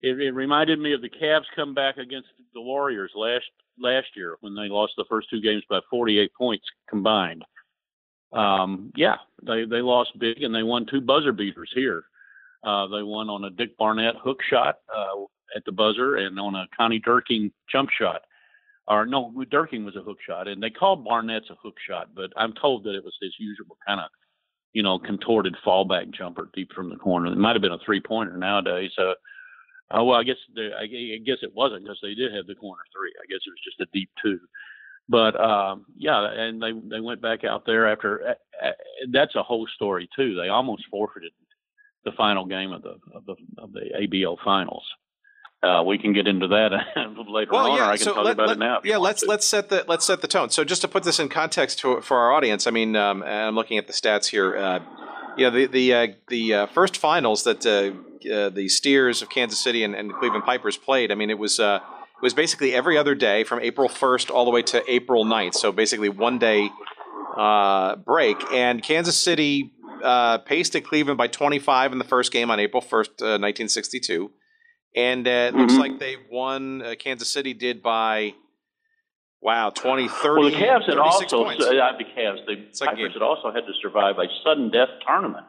It, it reminded me of the Cavs come back against the Warriors last last year when they lost the first two games by 48 points combined. Um, yeah, they they lost big and they won two buzzer beaters here. Uh, they won on a Dick Barnett hook shot uh, at the buzzer and on a Connie Dierking jump shot. Or no, Dierking was a hook shot, and they called Barnett's a hook shot, but I'm told that it was his usual kind of, you know, contorted fallback jumper deep from the corner. It might have been a three pointer nowadays. Uh, well, I guess I guess it wasn't because they did have the corner three. I guess it was just a deep two. But um, yeah, and they they went back out there after. Uh, uh, that's a whole story too. They almost forfeited the final game of the of the of the ABL finals. Uh, we can get into that later well, on, yeah, or I can so talk let, about let, it now. Yeah, let's to. let's set the let's set the tone. So just to put this in context to, for our audience, I mean, um, I'm looking at the stats here. Uh, yeah, the the uh, the uh, first finals that uh, uh, the Steers of Kansas City and, and Cleveland Pipers played. I mean, it was it was basically every other day from April 1st all the way to April 9th. So basically one day break, and Kansas City uh, pasted Cleveland by 25 in the first game on April 1st, uh, 1962. And uh, it mm-hmm. looks like they won, uh, Kansas City did by, wow, 20, 30. Well, the Cavs had also, points. Uh, the Cavs, the Pipers had also had to survive a sudden death tournament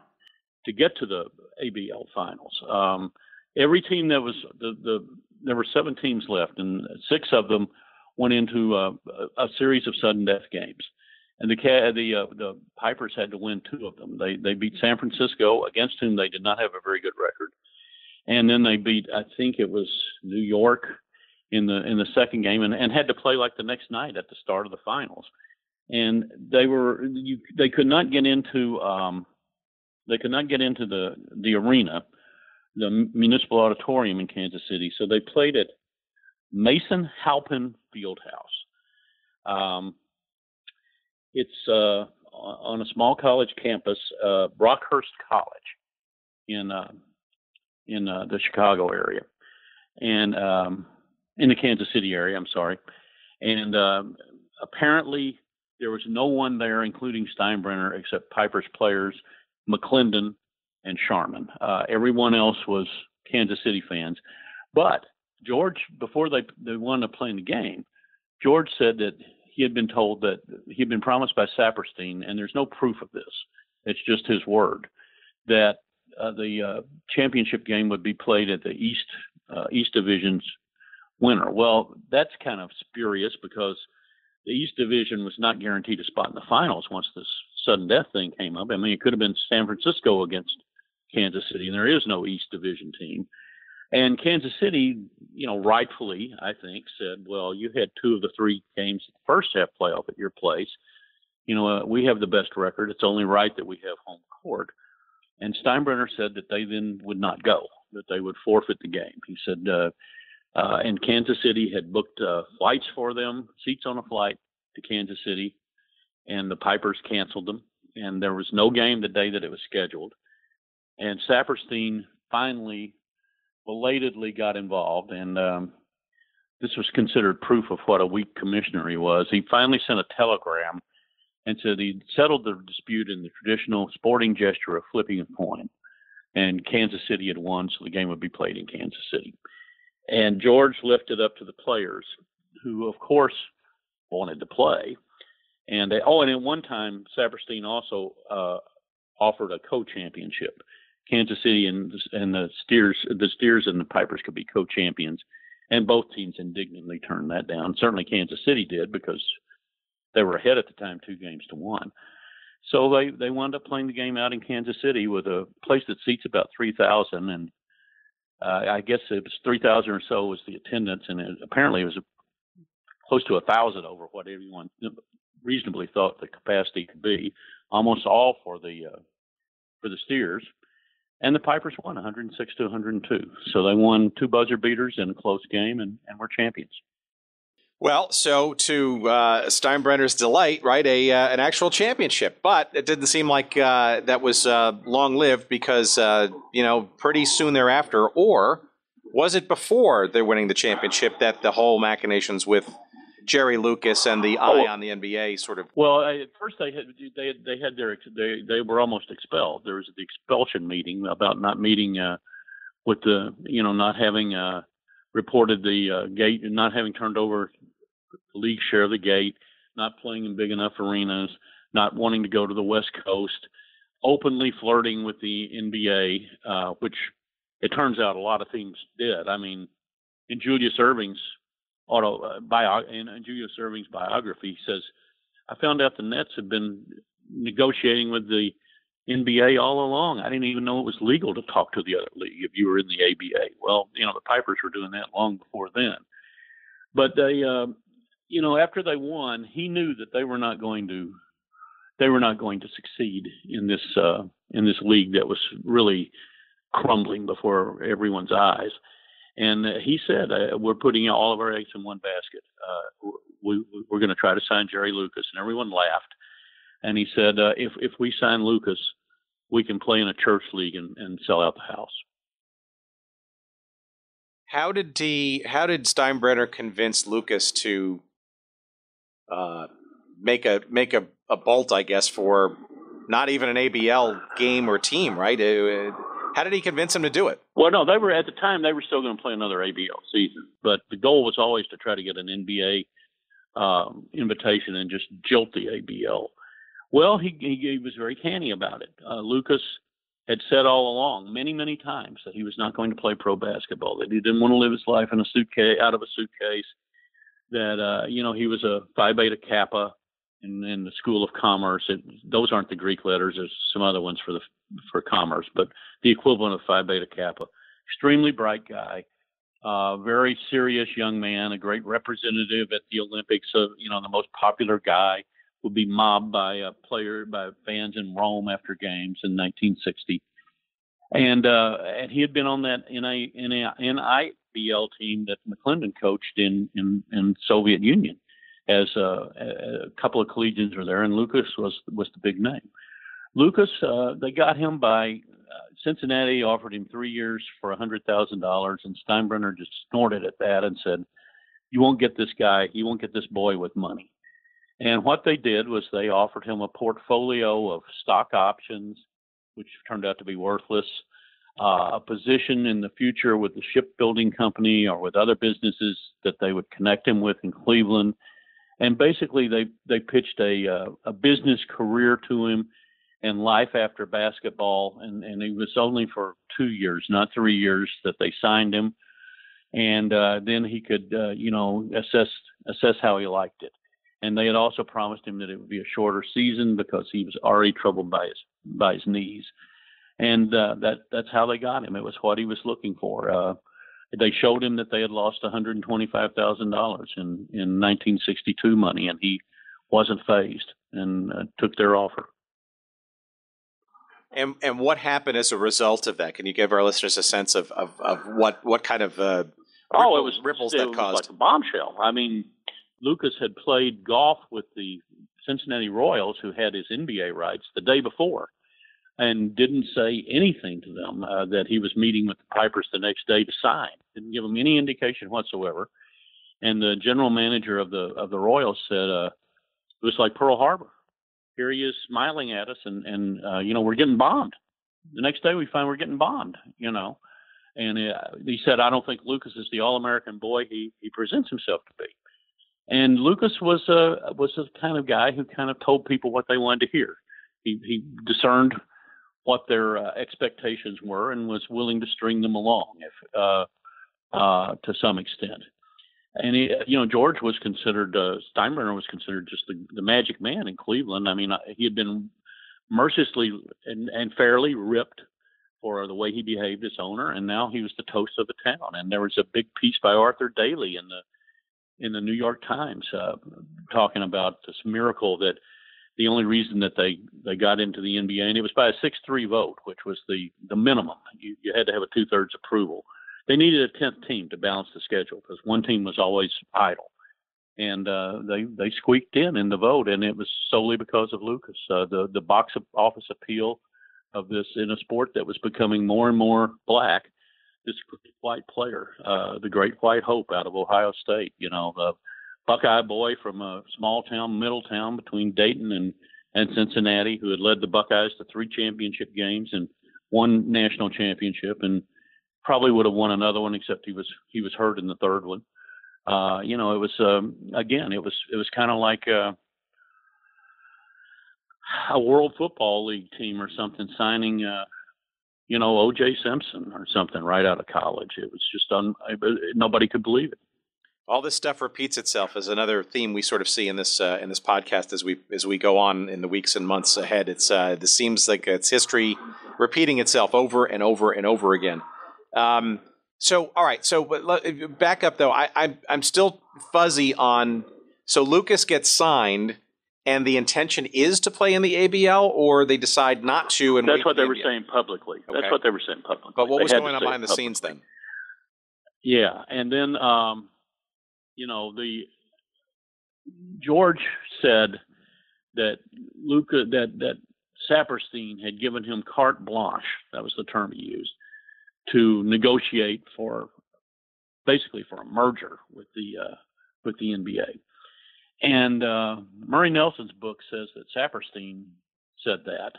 to get to the ABL finals. Um, every team that was, the, the there were seven teams left, and six of them went into uh, a series of sudden death games and the the uh, the Pipers had to win two of them. They they beat San Francisco, against whom they did not have a very good record, and then they beat I think it was New York in the in the second game, and, and had to play like the next night at the start of the finals. And they were you they could not get into um, they could not get into the the arena, the municipal auditorium in Kansas City, so they played at Mason Halpin Fieldhouse. Um, it's uh, on a small college campus, uh, Rockhurst College, in uh, in uh, the Chicago area, and um, in the Kansas City area. I'm sorry, and um, apparently there was no one there, including Steinbrenner, except Piper's players, McClendon and Sharman. Uh, everyone else was Kansas City fans, but George, before they they wanted to play in the game, George said that he had been told that he had been promised by Saperstein, and there's no proof of this. It's just his word that uh, the uh, championship game would be played at the East uh, East Division's winner. Well, that's kind of spurious because the East Division was not guaranteed a spot in the finals once this sudden death thing came up. I mean, it could have been San Francisco against Kansas City, and there is no East Division team. And Kansas City, you know, rightfully, I think, said, well, you had two of the three games the first half playoff at your place. You know, uh, we have the best record. It's only right that we have home court. And Steinbrenner said that they then would not go, that they would forfeit the game. He said, uh, uh, and Kansas City had booked uh, flights for them, seats on a flight to Kansas City, and the Pipers canceled them. And there was no game the day that it was scheduled. And Saperstein finally belatedly got involved, and um, this was considered proof of what a weak commissioner he was. He finally sent a telegram and said he settled the dispute in the traditional sporting gesture of flipping a coin. And Kansas City had won, so the game would be played in Kansas City. And George lifted up to the players, who, of course, wanted to play. And they, oh, and at one time, Saperstein also uh, offered a co-championship. Kansas City and and the Steers, the Steers and the Pipers could be co-champions, and both teams indignantly turned that down. Certainly, Kansas City did because they were ahead at the time, two games to one. So they they wound up playing the game out in Kansas City with a place that seats about three thousand, and uh, I guess it was three thousand or so was the attendance, and it, apparently it was close to a thousand over what everyone reasonably thought the capacity could be. Almost all for the uh, for the Steers and the Pipers won 106 to 102. So they won two buzzer beaters in a close game, and, and were champions. Well, so to uh, Steinbrenner's delight, right, a uh, an actual championship, but it didn't seem like uh, that was uh, long lived because uh, you know pretty soon thereafter, or was it before they're winning the championship that the whole machinations with Jerry Lucas and the eye oh. on the NBA sort of. Well, at first they had they they had their they they were almost expelled. There was the expulsion meeting about not meeting uh, with the you know not having uh, reported the uh, gate and not having turned over the league share of the gate, not playing in big enough arenas, not wanting to go to the West Coast, openly flirting with the NBA, uh, which it turns out a lot of teams did. I mean, in Julius Erving's auto uh, bio in, in Julius Erving's biography says, I found out the Nets had been negotiating with the NBA all along. I didn't even know it was legal to talk to the other league if you were in the ABA. Well, you know, the Pipers were doing that long before then. But they, uh, you know, after they won, he knew that they were not going to, they were not going to succeed in this uh, in this league that was really crumbling before everyone's eyes. And he said, uh, "We're putting all of our eggs in one basket. Uh, we, we're going to try to sign Jerry Lucas." And everyone laughed. And he said, uh, "If if we sign Lucas, we can play in a church league and, and sell out the house." How did he? How did Steinbrenner convince Lucas to uh, make a make a, a bolt? I guess for not even an ABL game or team, right? Uh, how did he convince him to do it? Well, no, they were at the time they were still going to play another ABL season, but the goal was always to try to get an NBA um, invitation and just jilt the ABL. Well, he, he, he was very canny about it. Uh, Lucas had said all along, many many times, that he was not going to play pro basketball. That he didn't want to live his life in a suitcase, out of a suitcase. That uh, you know he was a Phi Beta Kappa, in, in the School of Commerce. It, those aren't the Greek letters. There's some other ones for the for commerce, but the equivalent of Phi Beta Kappa. Extremely bright guy, uh, very serious young man, a great representative at the Olympics. Of you know the most popular guy would be mobbed by a player by fans in Rome after games in 1960. And uh, and he had been on that NI, NI, NIBL team that McClendon coached in in, in Soviet Union as uh, a couple of collegians were there, and Lucas was was the big name. Lucas, uh, they got him by uh, Cincinnati offered him three years for a hundred thousand dollars, and Steinbrenner just snorted at that and said, "You won't get this guy. You won't get this boy with money." And what they did was they offered him a portfolio of stock options, which turned out to be worthless, uh, a position in the future with the shipbuilding company or with other businesses that they would connect him with in Cleveland and basically they they pitched a uh, a business career to him and life after basketball and and it was only for two years not three years that they signed him. And uh, then he could uh, you know assess assess how he liked it. And they had also promised him that it would be a shorter season because he was already troubled by his by his knees. And uh, that that's how they got him. It was what he was looking for. Uh, they showed him that they had lost $125,000 in in 1962 money, and he wasn't fazed and uh, took their offer. And and what happened as a result of that? Can you give our listeners a sense of of, of what what kind of uh, oh, it was ripples it that was caused? like a bombshell. I mean, Lucas had played golf with the Cincinnati Royals, who had his NBA rights, the day before and didn't say anything to them uh, that he was meeting with the Pipers the next day to sign. Didn't give them any indication whatsoever. And the general manager of the of the Royals said uh, it was like Pearl Harbor. Here he is smiling at us, and and uh, you know we're getting bombed. The next day we find we're getting bombed. You know, and uh, he said I don't think Lucas is the all-American boy he he presents himself to be. And Lucas was a was the kind of guy who kind of told people what they wanted to hear. He he discerned what their uh, expectations were and was willing to string them along if, uh, uh, to some extent. And he, you know, George was considered uh, Steinbrenner was considered just the, the magic man in Cleveland. I mean, uh, he had been mercilessly and, and fairly ripped for the way he behaved as owner, and now he was the toast of the town. And there was a big piece by Arthur Daley in the in the New York Times uh, talking about this miracle that the only reason that they they got into the NBA, and it was by a six-three vote, which was the the minimum. You, you had to have a two-thirds approval. They needed a tenth team to balance the schedule because one team was always idle, and uh, they they squeaked in in the vote, and it was solely because of Lucas. Uh, the the box office appeal of this in a sport that was becoming more and more black. This white player, uh, the great white hope out of Ohio State, you know, Buckeye boy from a small town, middle town between Dayton and and Cincinnati, who had led the Buckeyes to three championship games and one national championship, and probably would have won another one, except he was he was hurt in the third one. Uh, you know, it was um, again, it was it was kind of like a, a World Football League team or something signing, uh, you know, O.J. Simpson or something right out of college. It was just un, nobody could believe it all this stuff repeats itself as another theme we sort of see in this uh, in this podcast as we as we go on in the weeks and months ahead. It's uh, this seems like it's history repeating itself over and over and over again. Um, so all right, so but back up though. I, I'm I'm still fuzzy on. So Lucas gets signed, and the intention is to play in the ABL, or they decide not to. And that's what they were saying publicly. Okay. That's what they were saying publicly. But what was going on behind the scenes then? Yeah, and then um, you know, the George said that Luca that that Saperstein had given him carte blanche. That was the term he used to negotiate for basically for a merger with the uh, with the NBA. And uh, Murray Nelson's book says that Saperstein said that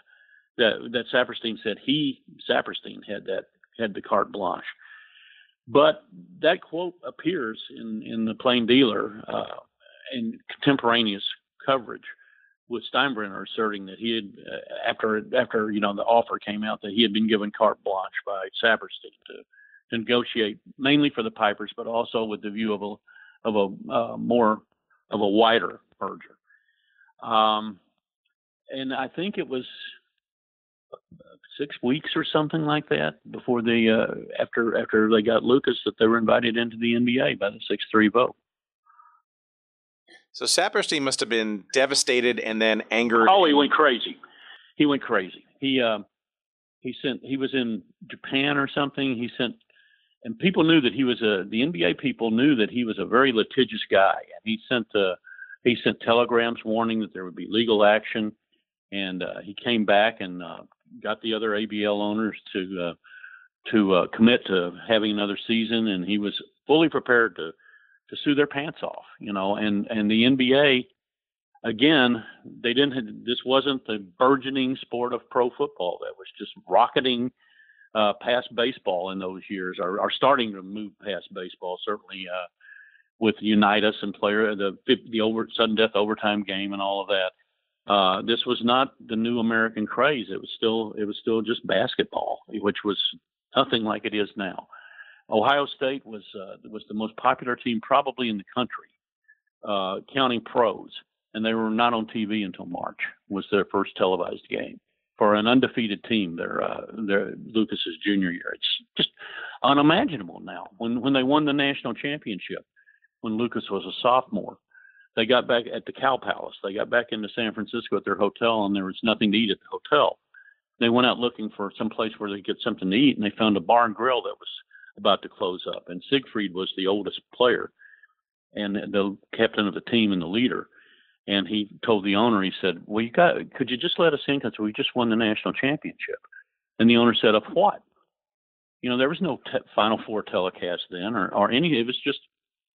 that that Saperstein said he Saperstein had that had the carte blanche. But that quote appears in, in the Plain Dealer uh, in contemporaneous coverage with Steinbrenner asserting that he had, uh, after after you know the offer came out, that he had been given carte blanche by Saperstein to, to negotiate mainly for the Pipers, but also with the view of a of a uh, more of a wider merger. Um, and I think it was six weeks or something like that before the uh, after after they got Lucas that they were invited into the NBA by the six three vote. So Saperstein must have been devastated and then angered. Oh, he went crazy. He went crazy. He uh, he sent. He was in Japan or something. He sent, and people knew that he was a. The NBA people knew that he was a very litigious guy, and he sent. Uh, he sent telegrams warning that there would be legal action, and uh, he came back and uh, got the other ABL owners to uh, to uh, commit to having another season, and he was fully prepared to to sue their pants off, you know. And and the NBA, again, they didn't. This wasn't the burgeoning sport of pro football that was just rocketing uh, past baseball in those years, or, or starting to move past baseball. Certainly uh, with Unitas and player the the over sudden death overtime game and all of that. Uh, this was not the new American craze. It was still it was still just basketball, which was nothing like it is now. Ohio State was uh, was the most popular team probably in the country, uh, counting pros, and they were not on TV until March. Was their first televised game for an undefeated team. Their uh, their Lucas's junior year. It's just unimaginable now. When when they won the national championship, when Lucas was a sophomore, they got back at the Cow Palace. They got back into San Francisco at their hotel, and there was nothing to eat at the hotel. They went out looking for some place where they could get something to eat, and they found a bar and grill that was about to close up. And Siegfried was the oldest player and the captain of the team and the leader. And he told the owner, he said, "Well, you got, could you just let us in because we just won the national championship?" And the owner said, "Of what?" You know, there was no te- Final Four telecast then, or, or any. It was just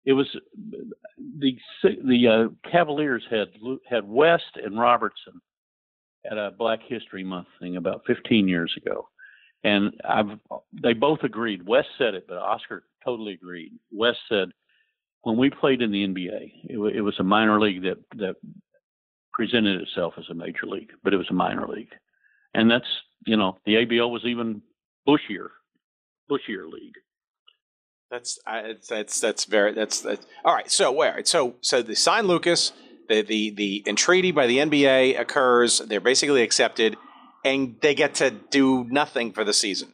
it was the the uh, Cavaliers had had West and Robertson at a Black History Month thing about 15 years ago, and I've they both agreed. West said it, but Oscar totally agreed. West said when we played in the NBA, it, it was a minor league that that presented itself as a major league, but it was a minor league, and that's you know the ABL was even bushier, bushier league. That's I, that's that's very that's, that's all right. So where so so the sign Lucas, the the the entreaty by the NBA occurs. They're basically accepted, and they get to do nothing for the season.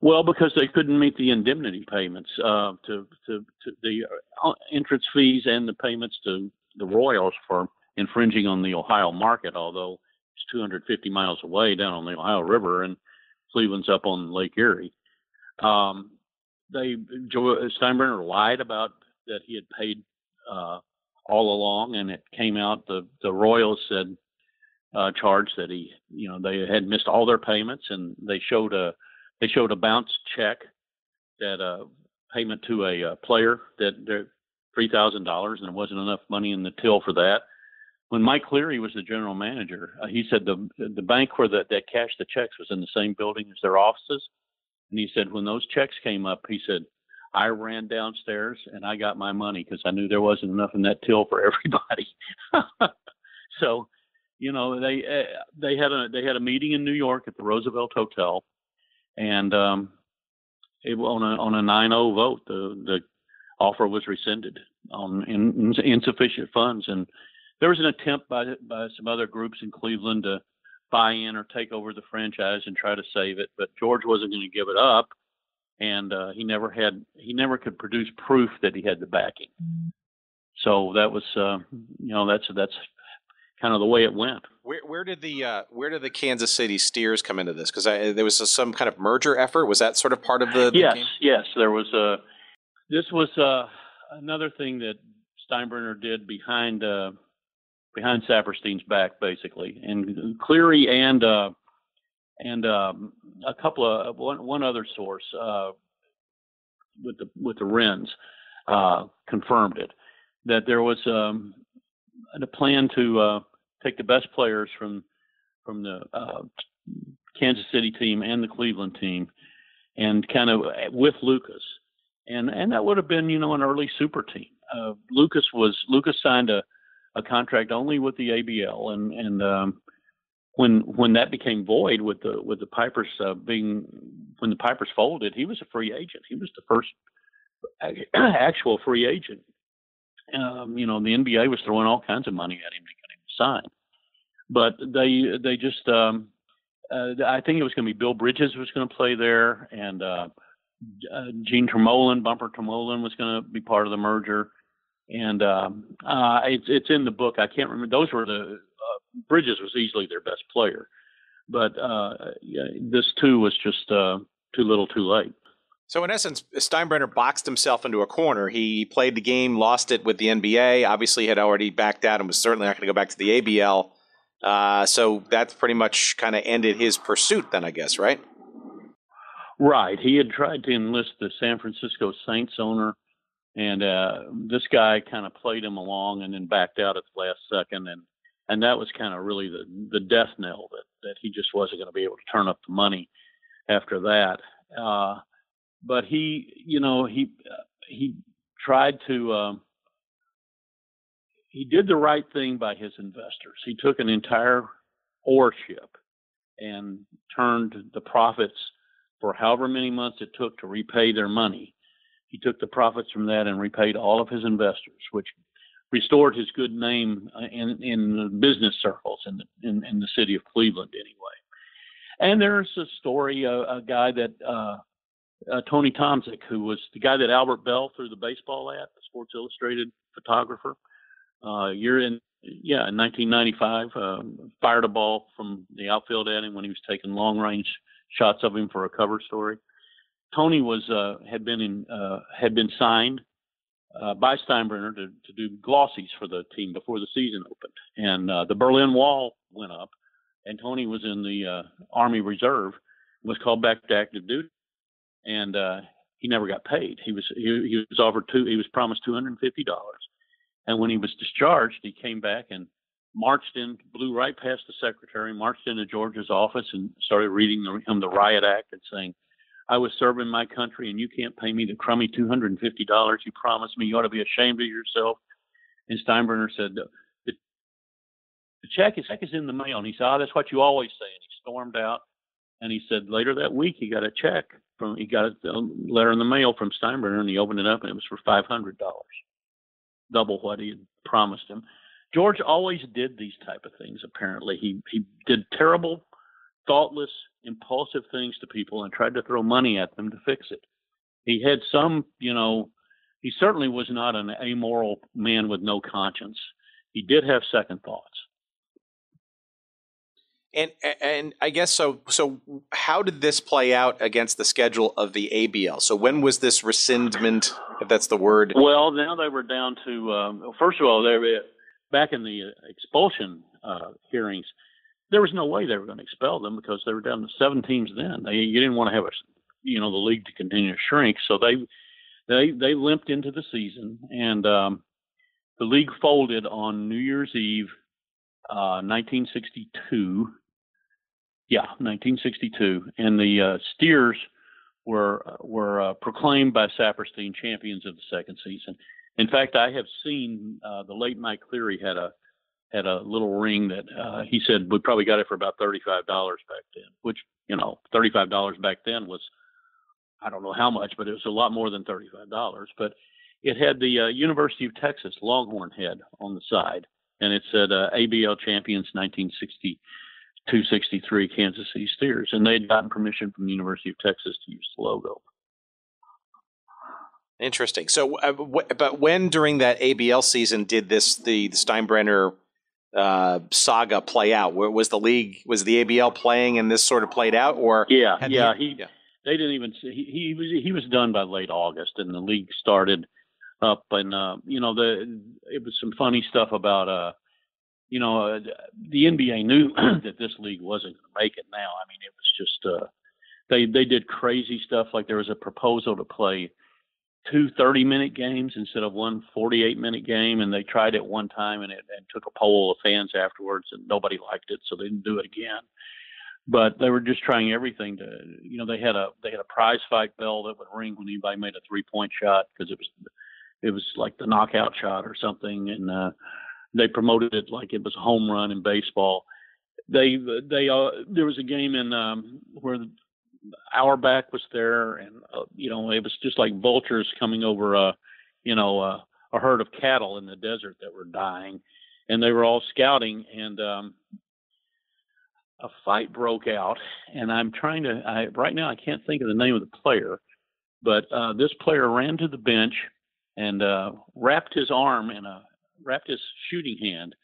Well, because they couldn't meet the indemnity payments uh, to, to to the uh, entrance fees and the payments to the Royals for infringing on the Ohio market, although it's 250 miles away down on the Ohio River, and Cleveland's up on Lake Erie. Um, they Joe Steinbrenner lied about that he had paid uh, all along, and it came out the the Royals said uh, charged that he you know they had missed all their payments, and they showed a they showed a bounce check that uh, payment to a uh, player that three thousand dollars, and there wasn't enough money in the till for that. When Mike Cleary was the general manager, uh, he said the the bank where that that cashed the checks was in the same building as their offices, and he said, when those checks came up, he said, I ran downstairs and I got my money because I knew there wasn't enough in that till for everybody. so, you know, they uh, they had a they had a meeting in New York at the Roosevelt Hotel, and um, it, on a on a 9-0 vote, the the offer was rescinded on in, in, insufficient funds, and there was an attempt by by some other groups in Cleveland to buy in or take over the franchise and try to save it. But George wasn't going to give it up, and uh, he never had he never could produce proof that he had the backing. So that was uh, you know that's that's kind of the way it went. Where, where did the uh, where did the Kansas City Steers come into this? Because there was a, some kind of merger effort. Was that sort of part of the, the yes game? yes there was a this was uh, another thing that Steinbrenner did behind uh, behind Saperstein's back, basically. And Cleary and uh, and um, a couple of one, one other source uh, with the with the Rens uh, confirmed it that there was um, a plan to uh, take the best players from from the uh, Kansas City team and the Cleveland team, and kind of with Lucas, and and that would have been you know an early super team. Uh, Lucas was Lucas signed a a contract only with the ABL, and and um, when when that became void with the with the Pipers uh, being when the Pipers folded, he was a free agent. He was the first actual free agent um, you know, the NBA was throwing all kinds of money at him to get him to sign. But they they just um, uh, I think it was going to be Bill Bridges was going to play there, and uh, Gene Tormohlen, Bumper Tormohlen was going to be part of the merger, and um, uh, it's it's in the book. I can't remember. Those were the uh, Bridges was easily their best player, but uh, yeah, this too was just uh, too little, too late. So in essence, Steinbrenner boxed himself into a corner. He played the game, lost it with the NBA. Obviously, had already backed out and was certainly not going to go back to the ABL. Uh, so that's pretty much kind of ended his pursuit, then I guess, right? Right. He had tried to enlist the San Francisco Saints owner, and uh, this guy kind of played him along and then backed out at the last second, and and that was kind of really the the death knell that that he just wasn't going to be able to turn up the money after that. Uh, but he, you know, he he tried to. Um, he did the right thing by his investors. He took an entire ore ship and turned the profits for however many months it took to repay their money. He took the profits from that and repaid all of his investors, which restored his good name uh, in in business circles in the in, in the city of Cleveland anyway. And there's a story, uh, a guy that uh, uh, Tony Tomsic, who was the guy that Albert Belle threw the baseball at, the Sports Illustrated photographer. Uh, year in yeah, in 1995, um, fired a ball from the outfield at him when he was taking long range shots of him for a cover story. Tony was uh, had been in uh, had been signed uh, by Steinbrenner to, to do glossies for the team before the season opened, and uh, the Berlin Wall went up, and Tony was in the uh, Army Reserve, was called back to active duty, and uh, he never got paid. He was he, he was offered two. He was promised two hundred and fifty dollars, and when he was discharged, he came back and marched in, blew right past the secretary, marched into George's office, and started reading the, him the riot act and saying, "I was serving my country, and you can't pay me the crummy two hundred and fifty dollars you promised me. You ought to be ashamed of yourself." And Steinbrenner said, "The, the check is check is in the mail." And he said, "Oh, that's what you always say." And he stormed out. And he said later that week he got a check from he got a letter in the mail from Steinbrenner, and he opened it up, and it was for five hundred dollars, double what he had promised him. George always did these type of things. Apparently, he he did terrible, thoughtless, impulsive things to people and tried to throw money at them to fix it. He had some, you know, he certainly was not an amoral man with no conscience. He did have second thoughts. And and I guess so. So how did this play out against the schedule of the ABL? So when was this rescindment, if that's the word? Well, now they were down to. Um, first of all, they were back in the expulsion uh, hearings, there was no way they were going to expel them because they were down to seven teams then. They you didn't want to have a you know the league to continue to shrink, so they they they limped into the season, and um, the league folded on New Year's Eve, uh, 1962. Yeah, 1962, and the uh, Steers were were uh, proclaimed by Saperstein champions of the second season. In fact, I have seen uh, the late Mike Cleary had a had a little ring that uh, he said we probably got it for about thirty five dollars back then, which you know thirty five dollars back then was I don't know how much, but it was a lot more than thirty five dollars. But it had the uh, University of Texas Longhorn head on the side, and it said uh, ABL champions 1962 63 Kansas City Steers, and they had gotten permission from the University of Texas to use the logo. Interesting. So, uh, but when during that ABL season did this the, the Steinbrenner uh, saga play out? Where was the league? Was the ABL playing and this sort of played out, or yeah, yeah, he, yeah. they didn't even he, he was he was done by late August, and the league started up, and uh, you know the it was some funny stuff about uh you know uh, the NBA knew that this league wasn't going to make it. Now, I mean, it was just uh they they did crazy stuff like there was a proposal to play two 30 minute games instead of one 48 minute game. And they tried it one time and it and took a poll of fans afterwards and nobody liked it. So they didn't do it again. But they were just trying everything to, you know, they had a, they had a prize fight bell that would ring when anybody made a three point shot because it was, it was like the knockout shot or something. And, uh, they promoted it like it was a home run in baseball. They, they, uh, there was a game in, um, where Auerbach was there, and uh, you know it was just like vultures coming over a, you know, a, a herd of cattle in the desert that were dying, and they were all scouting, and um, a fight broke out. And I'm trying to, I, right now, I can't think of the name of the player, but uh, this player ran to the bench and uh, wrapped his arm in a wrapped his shooting hand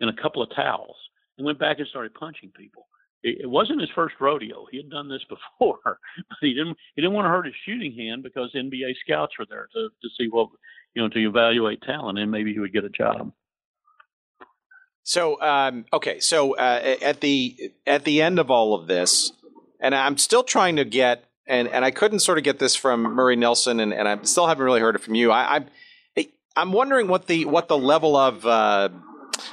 in a couple of towels and went back and started punching people. It, wasn't his first rodeo. He had done this before, but he didn't. He didn't want to hurt his shooting hand because NBA scouts were there to to see what you know to evaluate talent, and maybe he would get a job. So um, okay, so uh, at the at the end of all of this, and I'm still trying to get and and I couldn't sort of get this from Murray Nelson, and, and I still haven't really heard it from you. I, I I'm wondering what the what the level of uh,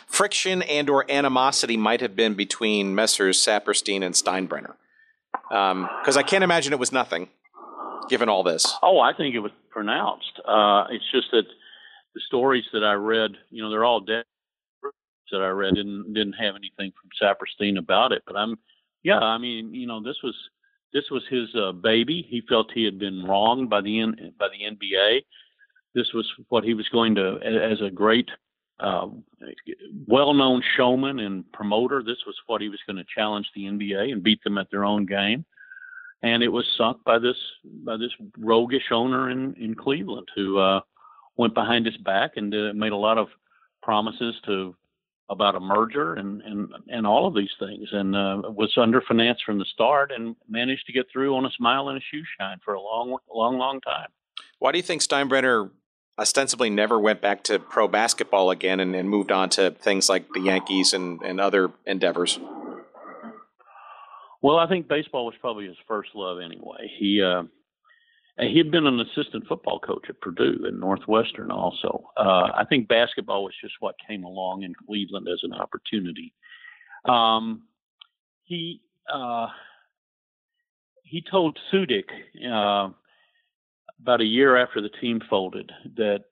friction and or animosity might have been between Messrs. Saperstein and Steinbrenner, because um, I can't imagine it was nothing, given all this. Oh, I think it was pronounced. Uh, it's just that the stories that I read, you know, they're all dead that I read didn't didn't have anything from Saperstein about it. But I'm, yeah, I mean, you know, this was this was his uh, baby. He felt he had been wronged by the N- by the NBA. This was what he was going to, as a great, uh, well-known showman and promoter. This was what he was going to challenge the NBA and beat them at their own game. And it was sunk by this by this roguish owner in in Cleveland who uh, went behind his back and uh, made a lot of promises to about a merger and and and all of these things, and uh, was underfinanced from the start, and managed to get through on a smile and a shoe shine for a long, long, long time. Why do you think Steinbrenner ostensibly never went back to pro basketball again and, and moved on to things like the Yankees and, and other endeavors? Well, I think baseball was probably his first love anyway. He uh, he had been an assistant football coach at Purdue and Northwestern also. Uh, I think basketball was just what came along in Cleveland as an opportunity. Um, he uh, he told Sudyk uh, about a year after the team folded that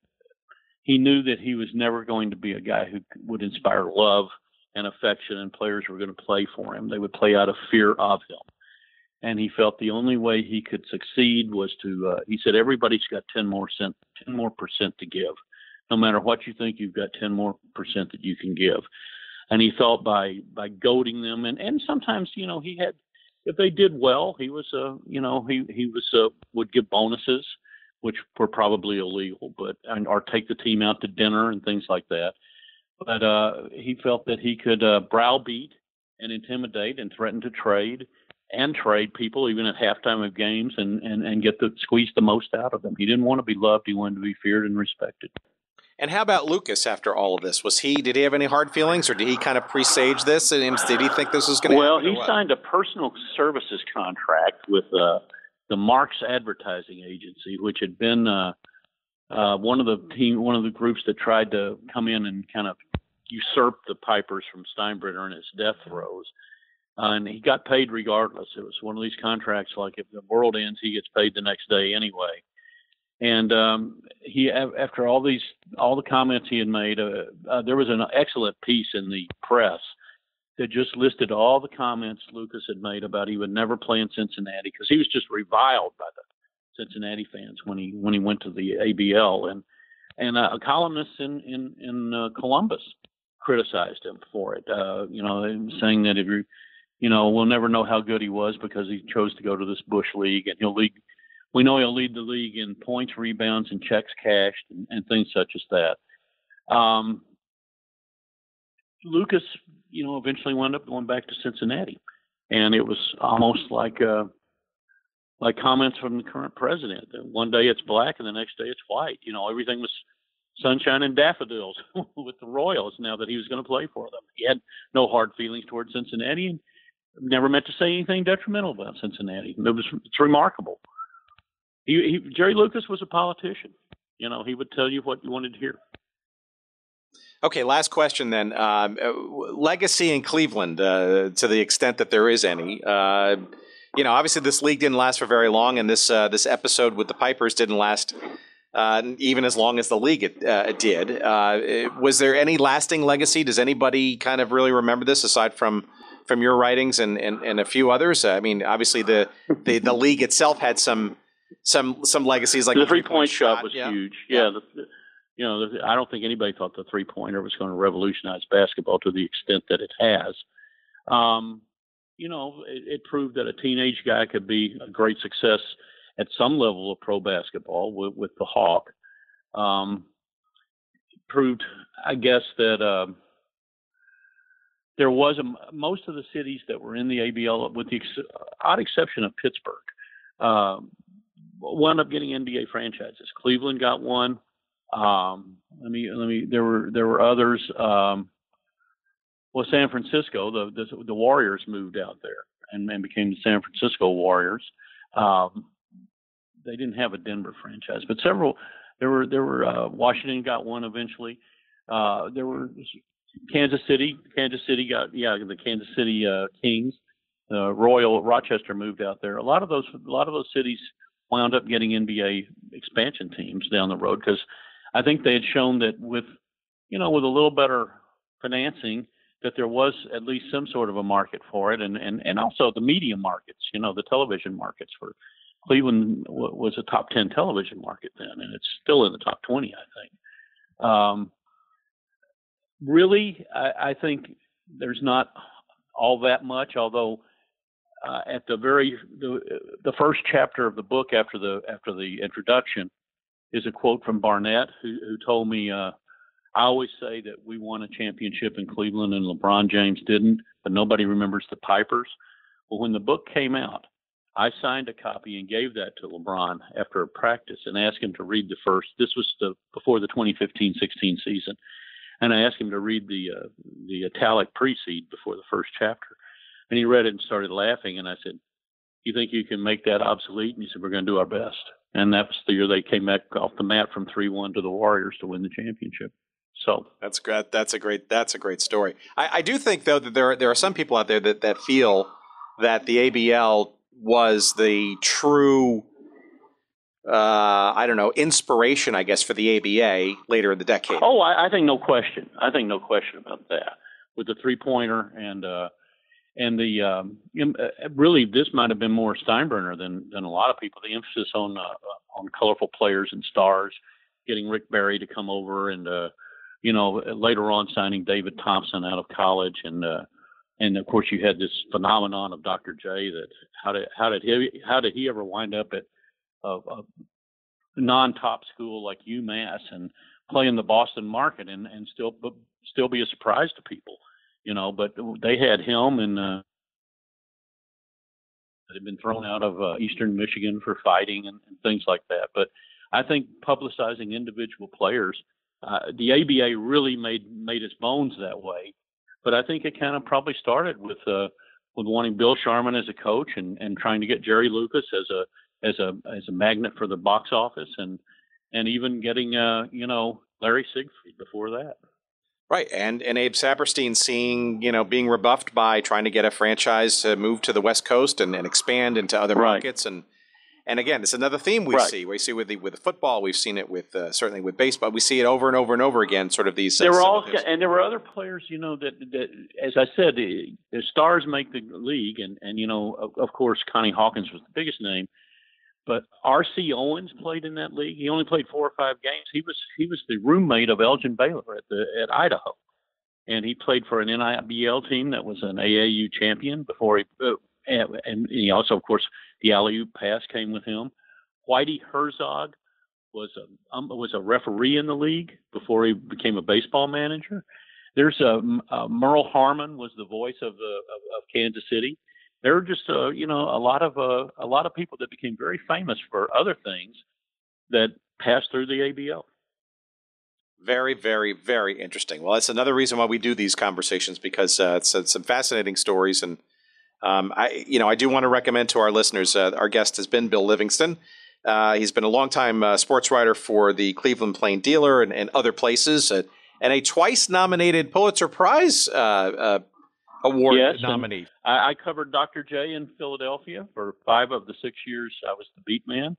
he knew that he was never going to be a guy who would inspire love and affection, and players were going to play for him. They would play out of fear of him. And he felt the only way he could succeed was to uh, he said everybody's got 10 more cent 10 more percent to give. No matter what you think you've got 10 more percent that you can give. And he thought by by goading them and and sometimes you know he had if they did well he was uh you know he he was uh would give bonuses which were probably illegal but and or take the team out to dinner and things like that but uh he felt that he could uh browbeat and intimidate and threaten to trade and trade people even at halftime of games and, and, and get the squeeze the most out of them. He didn't want to be loved, he wanted to be feared and respected. And how about Lucas after all of this? Was he did he have any hard feelings or did he kind of presage this and did he think this was going to well, he signed a personal services contract with uh, the Marks Advertising Agency, which had been uh, uh, one of the team one of the groups that tried to come in and kind of usurp the Pipers from Steinbrenner in his death throes uh, and he got paid regardless. It was one of these contracts like if the world ends, he gets paid the next day anyway. And um, he, after all these, all the comments he had made, uh, uh, there was an excellent piece in the press that just listed all the comments Lucas had made about he would never play in Cincinnati because he was just reviled by the Cincinnati fans when he when he went to the ABL and and uh, a columnist in in in uh, Columbus criticized him for it. Uh, you know, saying that if you you know, we'll never know how good he was because he chose to go to this Bush League, and he'll lead. We know he'll lead the league in points, rebounds, and checks cashed, and, and things such as that. Um, Lucas, you know, eventually wound up going back to Cincinnati, and it was almost like uh, like comments from the current president. One day it's black, and the next day it's white. You know, everything was sunshine and daffodils with the Royals. Now that he was going to play for them, he had no hard feelings towards Cincinnati, and never meant to say anything detrimental about Cincinnati. It was it's remarkable. He, he, Jerry Lucas was a politician. You know, he would tell you what you wanted to hear. Okay, last question then. Um, uh, legacy in Cleveland, uh, to the extent that there is any. Uh, you know, obviously this league didn't last for very long, and this uh, this episode with the Pipers didn't last uh, even as long as the league it, uh, did. was there any lasting legacy? Does anybody kind of really remember this aside from from your writings and, and, and a few others? I mean, obviously the, the, the league itself had some some some legacies like the three point shot was yeah. huge. Yeah, the, You know, I don't think anybody thought the three pointer was going to revolutionize basketball to the extent that it has. Um, you know, it, it proved that a teenage guy could be a great success at some level of pro basketball with, with the Hawk. Um, proved, I guess, that uh, there was a, most of the cities that were in the ABL, with the ex- odd exception of Pittsburgh, um, wound up getting NBA franchises. Cleveland got one. Um, let me let me. There were there were others. Um, well, San Francisco, the, the, the Warriors moved out there and, and became the San Francisco Warriors. Um, they didn't have a Denver franchise, but several. There were there were uh, Washington got one eventually. Uh, there were Kansas City. Kansas City got yeah the Kansas City uh, Kings. Uh, Royal Rochester moved out there. A lot of those a lot of those cities wound up getting NBA expansion teams down the road because I think they had shown that with you know with a little better financing that there was at least some sort of a market for it, and and and also the media markets, you know, the television markets for Cleveland was a top ten television market then, and it's still in the top twenty, I think. Um, really, I, I think there's not all that much, although. Uh, at the very the, the first chapter of the book after the after the introduction is a quote from Barnett who, who told me uh, I always say that we won a championship in Cleveland and LeBron James didn't, but nobody remembers the Pipers. Well, when the book came out, I signed a copy and gave that to LeBron after a practice and asked him to read the first. This was the before the 2015-16 season, and I asked him to read the uh, the italic precede before the first chapter, and he read it and started laughing. And I said, "You think you can make that obsolete?" And he said, "We're going to do our best." And that was the year they came back off the mat from three-one to the Warriors to win the championship. So that's great. That's a great. That's a great story. I, I do think though that there are, there are some people out there that that feel that the ABL was the true. Uh, I don't know, inspiration, I guess, for the ABA later in the decade. Oh, I, I think no question. I think no question about that. With the three pointer and uh, and the um, uh, really this might have been more Steinbrenner than than a lot of people. The emphasis on uh, on colorful players and stars, getting Rick Barry to come over and uh, you know, later on signing David Thompson out of college, and uh, and of course you had this phenomenon of Dr. J. That how did how did he how did he ever wind up at a, a non-top school like UMass and play in the Boston market and and still still be a surprise to people, you know? But they had him and. Uh, had been thrown out of uh, Eastern Michigan for fighting and, and things like that. But I think publicizing individual players uh, the ABA really made made its bones that way. But I think it kind of probably started with uh, with wanting Bill Sharman as a coach and, and trying to get Jerry Lucas as a as a as a magnet for the box office and and even getting uh, you know Larry Siegfried before that. Right, and and Abe Saperstein seeing you know being rebuffed by trying to get a franchise to move to the West Coast and, and expand into other right. markets and and again, it's another theme we right. see. We see with the with the football. We've seen it with uh, certainly with baseball. We see it over and over and over again. Sort of these. There were all, and there were other players. You know that that as I said, the, the stars make the league, and and you know of, of course Connie Hawkins was the biggest name, but R.C. Owens played in that league. He only played four or five games. He was he was the roommate of Elgin Baylor at the at Idaho, and he played for an NIBL team that was an AAU champion before he. Uh, and, and he also, of course, the alley pass came with him. Whitey Herzog was a um, was a referee in the league before he became a baseball manager. There's a, a Merle Harmon was the voice of the of, of Kansas City. There were just uh, you know a lot of uh, a lot of people that became very famous for other things that passed through the ABL. Very, very, very interesting. Well, that's another reason why we do these conversations because uh, it's, it's some fascinating stories and um, I, you know, I do want to recommend to our listeners. Uh, our guest has been Bill Livingston. Uh, he's been a longtime uh, sports writer for the Cleveland Plain Dealer and, and other places, and a twice nominated Pulitzer Prize uh, uh, award yes, nominee. I, I, covered Dr. J in Philadelphia for five of the six years I was the beat man,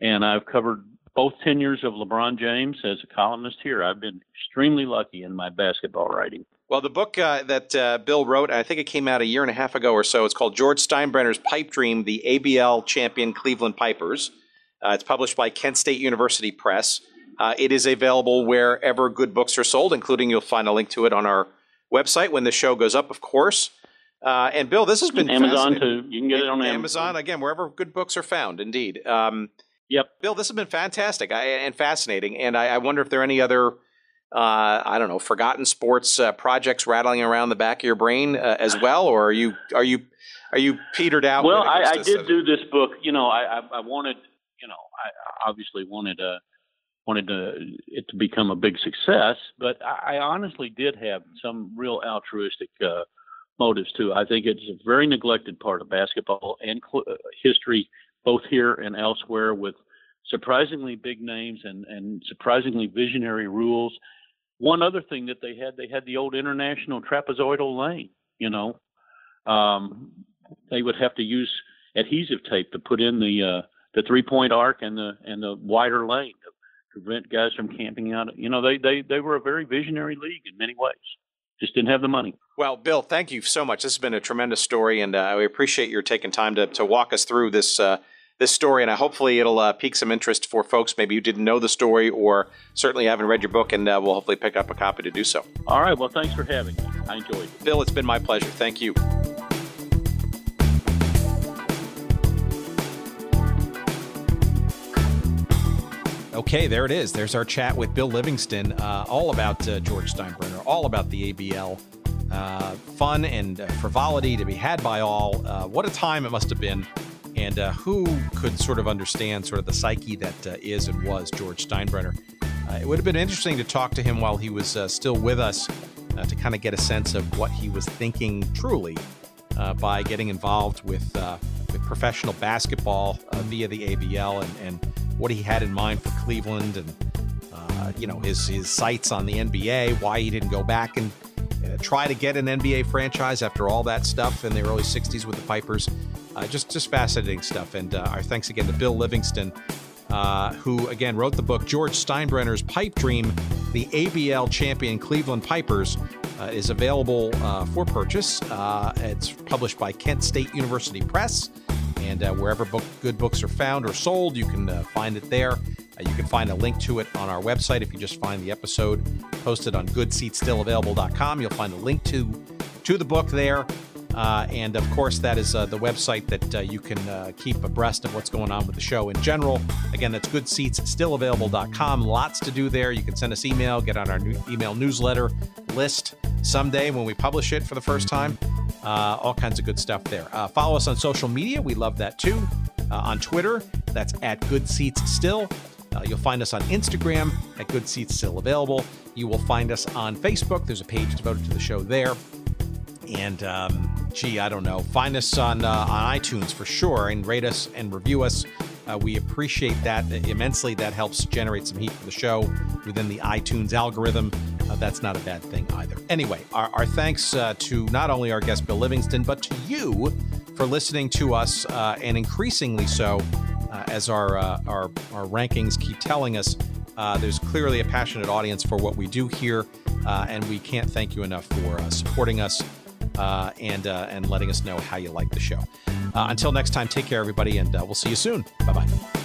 and I've covered both tenures of LeBron James as a columnist here. I've been extremely lucky in my basketball writing. Well, the book uh, that uh, Bill wrote, I think it came out a year and a half ago or so. It's called George Steinbrenner's Pipe Dream: The ABL Champion Cleveland Pipers. Uh, it's published by Kent State University Press. Uh, it is available wherever good books are sold, including you'll find a link to it on our website when the show goes up, of course. Uh, and Bill, this has been Amazon too. You can get it on Amazon. Amazon again, wherever good books are found. Indeed. Um, yep. Bill, this has been fantastic and fascinating. And I, I, wonder if there are any other, uh, I don't know, forgotten sports uh, projects rattling around the back of your brain uh, as well, or are you are you are you petered out? Well, I, I did do this book. You know, I, I, wanted, you know, I obviously wanted a wanted to, it to become a big success, but I, I honestly did have some real altruistic uh, motives too. I think it's a very neglected part of basketball and cl- uh, history, both here and elsewhere, with surprisingly big names and, and surprisingly visionary rules. One other thing that they had, they had the old international trapezoidal lane. You know, um, they would have to use adhesive tape to put in the uh, the three point arc and the and the wider lane prevent guys from camping out. You know, they they they were a very visionary league in many ways. Just didn't have the money. Well, Bill, thank you so much. This has been a tremendous story, and uh, we appreciate your taking time to to walk us through this. Uh, this story, and I hopefully it'll uh, pique some interest for folks maybe who didn't know the story or certainly haven't read your book, and uh, we'll hopefully pick up a copy to do so. All right. Well, thanks for having me. I enjoyed it. Bill, it's been my pleasure. Thank you. Okay, there it is. There's our chat with Bill Livingston, uh, all about uh, George Steinbrenner, all about the ABL. Uh, fun and uh, frivolity to be had by all. Uh, what a time it must have been. And uh, who could sort of understand sort of the psyche that is and was George Steinbrenner? it would have been interesting to talk to him while he was still with us to kind of get a sense of what he was thinking truly by getting involved with, with professional basketball via the ABL and, and what he had in mind for Cleveland and uh, you know his his sights on the NBA, why he didn't go back and uh, try to get an NBA franchise after all that stuff in the early '60s with the Pipers. Uh, just just fascinating stuff. And uh, our thanks again to Bill Livingston, uh, who again wrote the book George Steinbrenner's Pipe Dream, the ABL champion Cleveland Pipers. Uh, is available for purchase. it's published by Kent State University Press. And uh, wherever book, good books are found or sold, you can uh, find it there. Uh, you can find a link to it on our website if you just find the episode posted on goodseatsstillavailable.com. You'll find a link to to the book there. Uh, and of course, that is uh, the website that uh, you can keep abreast of what's going on with the show in general. Again, that's goodseatsstillavailable.com. Lots to do there. You can send us email, get on our new email newsletter list someday when we publish it for the first time. Uh, all kinds of good stuff there. Uh, follow us on social media. We love that too. Uh, on Twitter, that's at goodseatsstill. Uh, you'll find us on Instagram at Good Seats Still Available. You will find us on Facebook. There's a page devoted to the show there. And um, gee, I don't know. Find us on uh, on iTunes for sure, and rate us and review us. Uh, we appreciate that immensely. That helps generate some heat for the show within the iTunes algorithm. Uh, that's not a bad thing either. Anyway, our, our thanks uh, to not only our guest Bill Livingston, but to you for listening to us, uh, and increasingly so uh, as our, uh, our our rankings keep telling us. there's clearly a passionate audience for what we do here, and we can't thank you enough for supporting us Uh, and uh, and letting us know how you like the show. Uh, until next time, take care, everybody, and we'll see you soon. Bye bye.